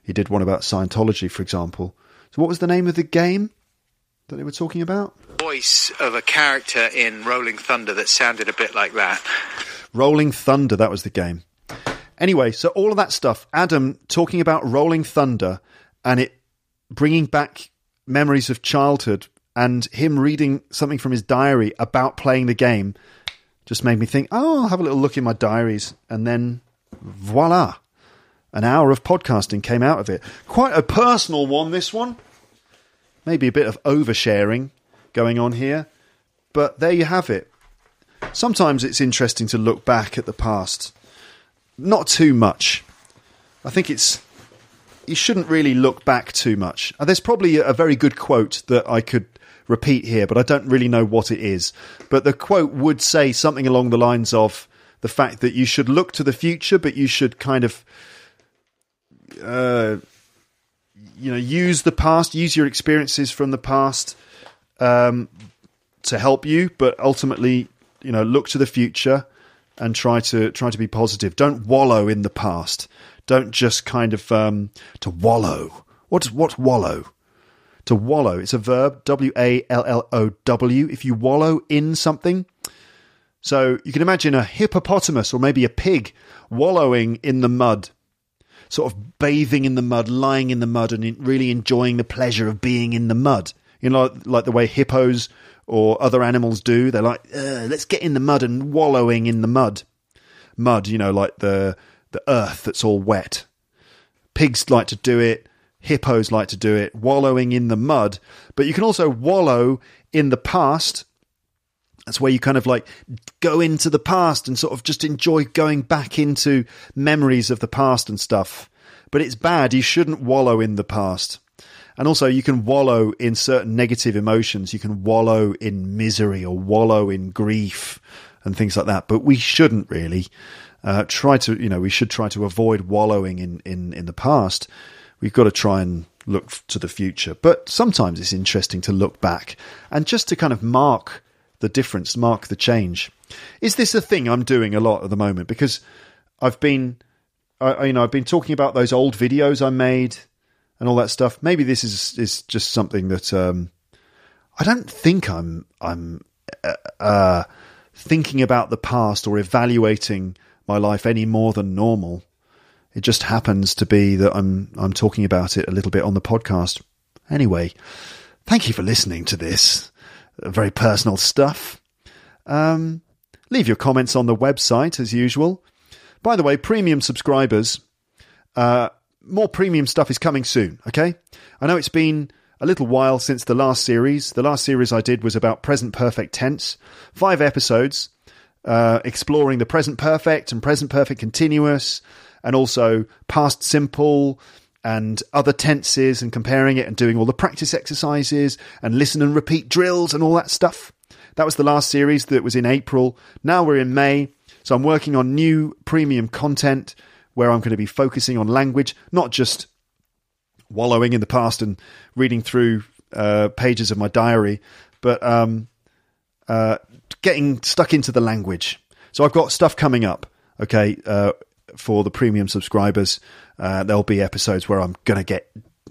He did one about Scientology, for example. So, what was the name of the game that they were talking about? Voice of a character in Rolling Thunder that sounded a bit like that. Rolling Thunder, that was the game. Anyway, so all of that stuff, Adam talking about Rolling Thunder and it bringing back memories of childhood and him reading something from his diary about playing the game just made me think, oh, I'll have a little look in my diaries. And then voila, an hour of podcasting came out of it. Quite a personal one, this one. Maybe a bit of oversharing going on here. But there you have it. Sometimes it's interesting to look back at the past. Not too much. I think it's you shouldn't really look back too much. Uh, there's probably a very good quote that I could repeat here, but I don't really know what it is. But the quote would say something along the lines of the fact that you should look to the future, but you should kind of, uh, you know, use the past, use your experiences from the past um, to help you, but ultimately, you know, look to the future and try to try to be positive. Don't wallow in the past. Don't just kind of um, to wallow. What's what wallow? to wallow. It's a verb, W A L L O W. If you wallow in something. So you can imagine a hippopotamus or maybe a pig wallowing in the mud, sort of bathing in the mud, lying in the mud, and really enjoying the pleasure of being in the mud. You know, like the way hippos or other animals do. They're like, let's get in the mud and wallowing in the mud. Mud, you know, like the the earth that's all wet. Pigs like to do it hippos like to do it, wallowing in the mud. But you can also wallow in the past. That's where you kind of like go into the past and sort of just enjoy going back into memories of the past and stuff. But it's bad. You shouldn't wallow in the past. And also, you can wallow in certain negative emotions. You can wallow in misery or wallow in grief and things like that. But we shouldn't really uh, try to, you know, we should try to avoid wallowing in, in, in the past we've got to try and look to the future. But sometimes it's interesting to look back and just to kind of mark the difference, mark the change. Is this a thing I'm doing a lot at the moment? Because I've been, I, you know, I've been talking about those old videos I made and all that stuff. Maybe this is is just something that um, I don't think I'm I'm uh, uh, thinking about the past or evaluating my life any more than normal. It just happens to be that I'm I'm talking about it a little bit on the podcast. Anyway, thank you for listening to this very personal stuff. Um, leave your comments on the website as usual. By the way, premium subscribers, uh, more premium stuff is coming soon. Okay, I know it's been a little while since the last series. The last series I did was about present perfect tense, five episodes. Uh, exploring the present perfect and present perfect continuous, and also past simple and other tenses and comparing it and doing all the practice exercises and listen and repeat drills and all that stuff. That was the last series that was in April. Now we're in May. So I'm working on new premium content where I'm going to be focusing on language, not just wallowing in the past and reading through uh, pages of my diary, but um, uh, getting stuck into the language. So I've got stuff coming up. Okay, uh, for the premium subscribers. Uh, there'll be episodes where I'm going to get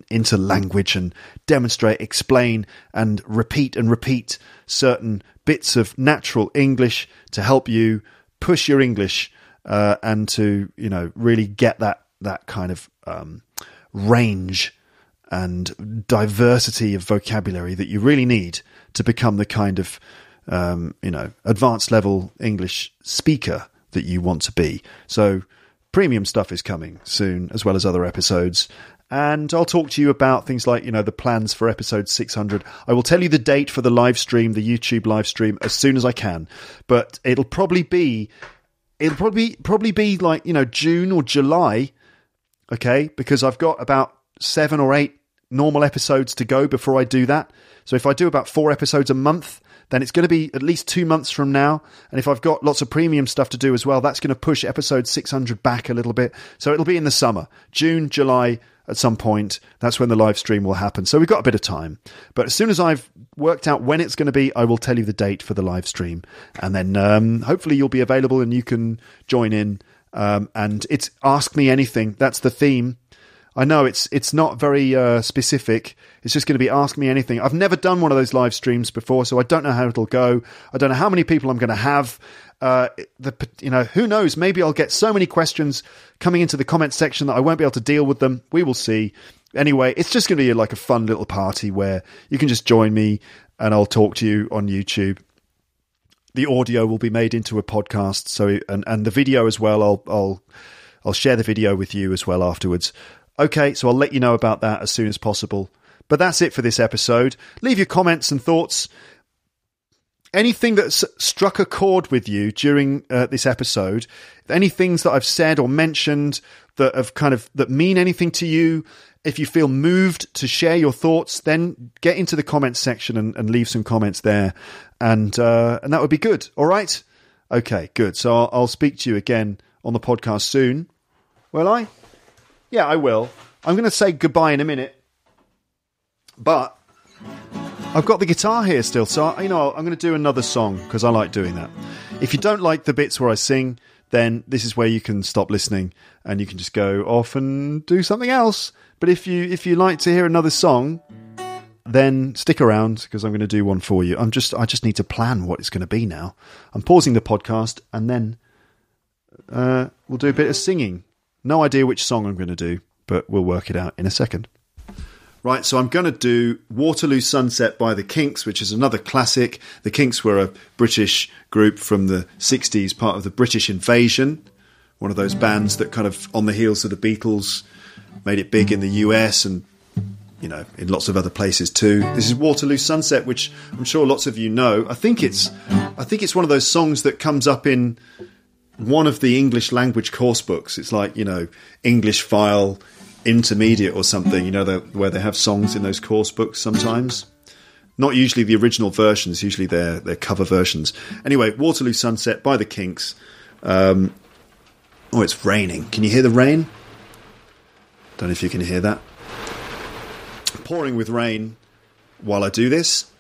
into language and demonstrate, explain, and repeat and repeat certain bits of natural English to help you push your English uh, and to you know really get that that kind of um, range and diversity of vocabulary that you really need to become the kind of um, you know advanced level English speaker that you want to be. So premium stuff is coming soon, as well as other episodes. And I'll talk to you about things like, you know, the plans for episode 600. I will tell you the date for the live stream, the YouTube live stream, as soon as I can. But it'll probably be, it'll probably probably be like, you know, June or July. Okay, because I've got about seven or eight normal episodes to go before I do that. So if I do about four episodes a month, then it's going to be at least two months from now. And if I've got lots of premium stuff to do as well, that's going to push episode 600 back a little bit. So it'll be in the summer, June, July, at some point. That's when the live stream will happen. So we've got a bit of time. But as soon as I've worked out when it's going to be, I will tell you the date for the live stream. And then um, hopefully you'll be available and you can join in. Um, and it's Ask Me Anything. That's the theme. I know it's it's not very uh, specific. It's just going to be ask me anything. I've never done one of those live streams before, so I don't know how it'll go. I don't know how many people I'm going to have. Uh, the you know who knows? Maybe I'll get so many questions coming into the comment section that I won't be able to deal with them. We will see. Anyway, it's just going to be like a fun little party where you can just join me and I'll talk to you on YouTube. The audio will be made into a podcast, so and and the video as well. I'll I'll I'll share the video with you as well afterwards. Okay, so I'll let you know about that as soon as possible. But that's it for this episode. Leave your comments and thoughts. Anything that's struck a chord with you during uh, this episode, any things that I've said or mentioned that have kind of that mean anything to you, if you feel moved to share your thoughts, then get into the comments section and, and leave some comments there, and uh, and that would be good. All right, okay, good. So I'll, I'll speak to you again on the podcast soon. Will I? Yeah, I will. I'm going to say goodbye in a minute, but I've got the guitar here still, so you know I'm going to do another song because I like doing that. If you don't like the bits where I sing, then this is where you can stop listening and you can just go off and do something else. But if you if you like to hear another song, then stick around because I'm going to do one for you. I'm just I just need to plan what it's going to be now. I'm pausing the podcast and then uh, we'll do a bit of singing. No idea which song I'm going to do, but we'll work it out in a second. Right, so I'm going to do Waterloo Sunset by the Kinks, which is another classic. The Kinks were a British group from the 60s, part of the British Invasion, one of those bands that kind of, on the heels of the Beatles, made it big in the US and, you know, in lots of other places too. This is Waterloo Sunset, which I'm sure lots of you know. I think it's, I think it's one of those songs that comes up in one of the English language course books. It's like, you know, English file intermediate or something, you know, the, where they have songs in those course books sometimes. Not usually the original versions, usually their, their cover versions. Anyway, Waterloo Sunset by the Kinks. Um, oh, it's raining. Can you hear the rain? Don't know if you can hear that. Pouring with rain while I do this.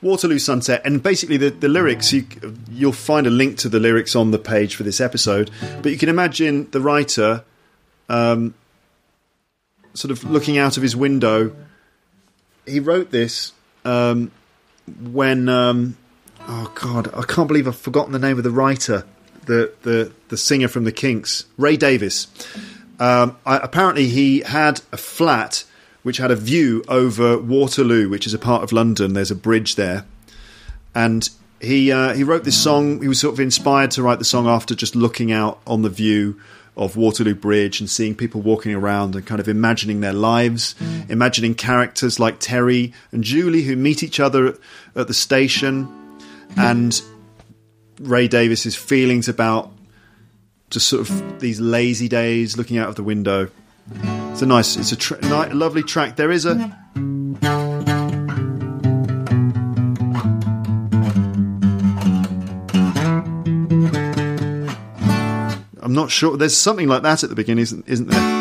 Waterloo Sunset, and basically the, the lyrics, you, you'll find a link to the lyrics on the page for this episode, but you can imagine the writer um, sort of looking out of his window. He wrote this um, when, um, oh God, I can't believe I've forgotten the name of the writer, the, the, the singer from the Kinks, Ray Davies. Um, I, apparently, he had a flat which had a view over Waterloo, which is a part of London. There's a bridge there, and he uh, he wrote this song. He was sort of inspired to write the song after just looking out on the view of Waterloo Bridge and seeing people walking around and kind of imagining their lives, imagining characters like Terry and Julie who meet each other at the station, and Ray Davies's feelings about just sort of these lazy days looking out of the window. It's a nice, it's a ni- lovely track. There is a. I'm not sure. There's something like that at the beginning, isn't, isn't there?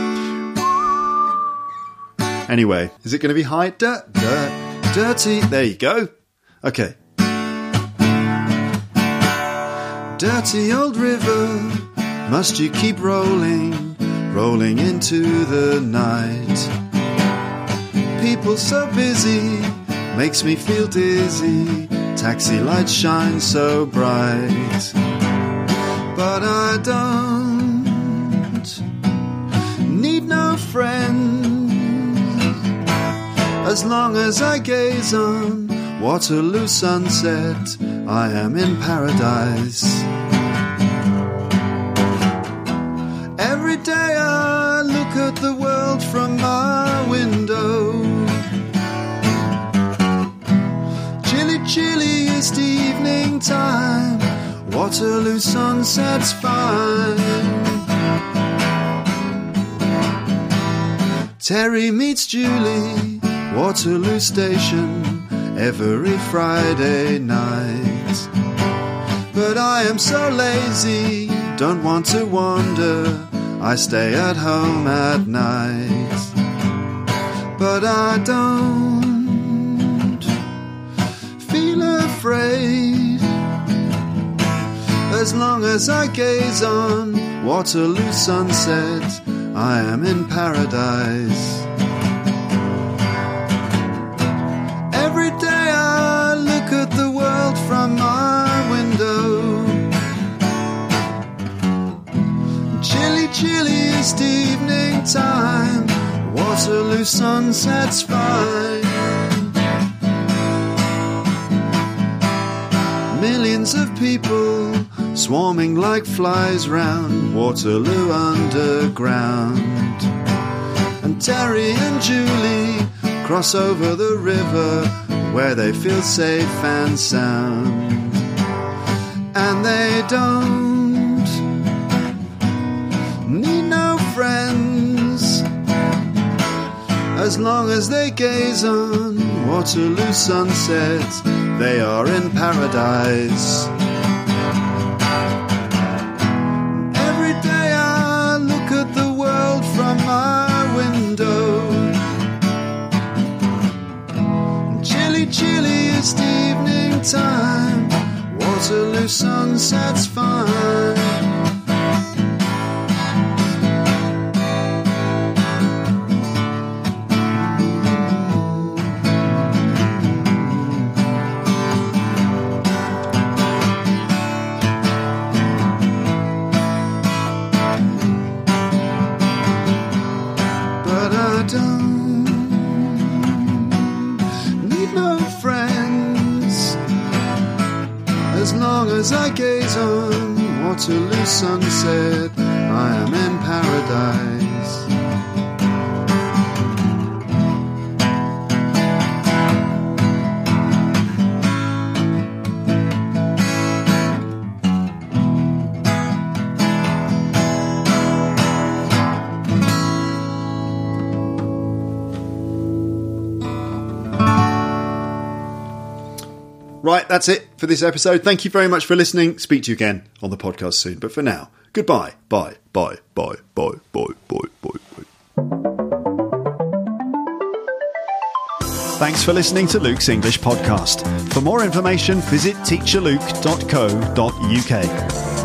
Anyway, is it going to be high? Dirt, dirt, dirty. There you go. Okay. Dirty old river, must you keep rolling? Rolling into the night. people so busy makes me feel dizzy. Taxi lights shine so bright, but I don't need no friend as long as I gaze on Waterloo sunset. I am in paradise. From my window. Chilly, chilliest evening time. Waterloo sunset's fine. Terry meets Julie, Waterloo Station, every Friday night. But I am so lazy, don't want to wander. I stay at home at night. But I don't feel afraid as long as I gaze on Waterloo sunset. I am in paradise. Chilly, chilliest evening time. Waterloo sunset's fine. Millions of people swarming like flies round Waterloo Underground. And Terry and Julie cross over the river where they feel safe and sound. And they don't as long as they gaze on Waterloo sunset. They are in paradise. Every day I look at the world from my window. Chilly, chilliest evening time. Waterloo sunset's fine. That's it for this episode. Thank you very much for listening. Speak to you again on the podcast soon. But for now, goodbye. Bye, bye, bye, bye, bye, bye, bye, bye. Thanks for listening to Luke's English podcast. For more information, visit teacherluke.co.uk.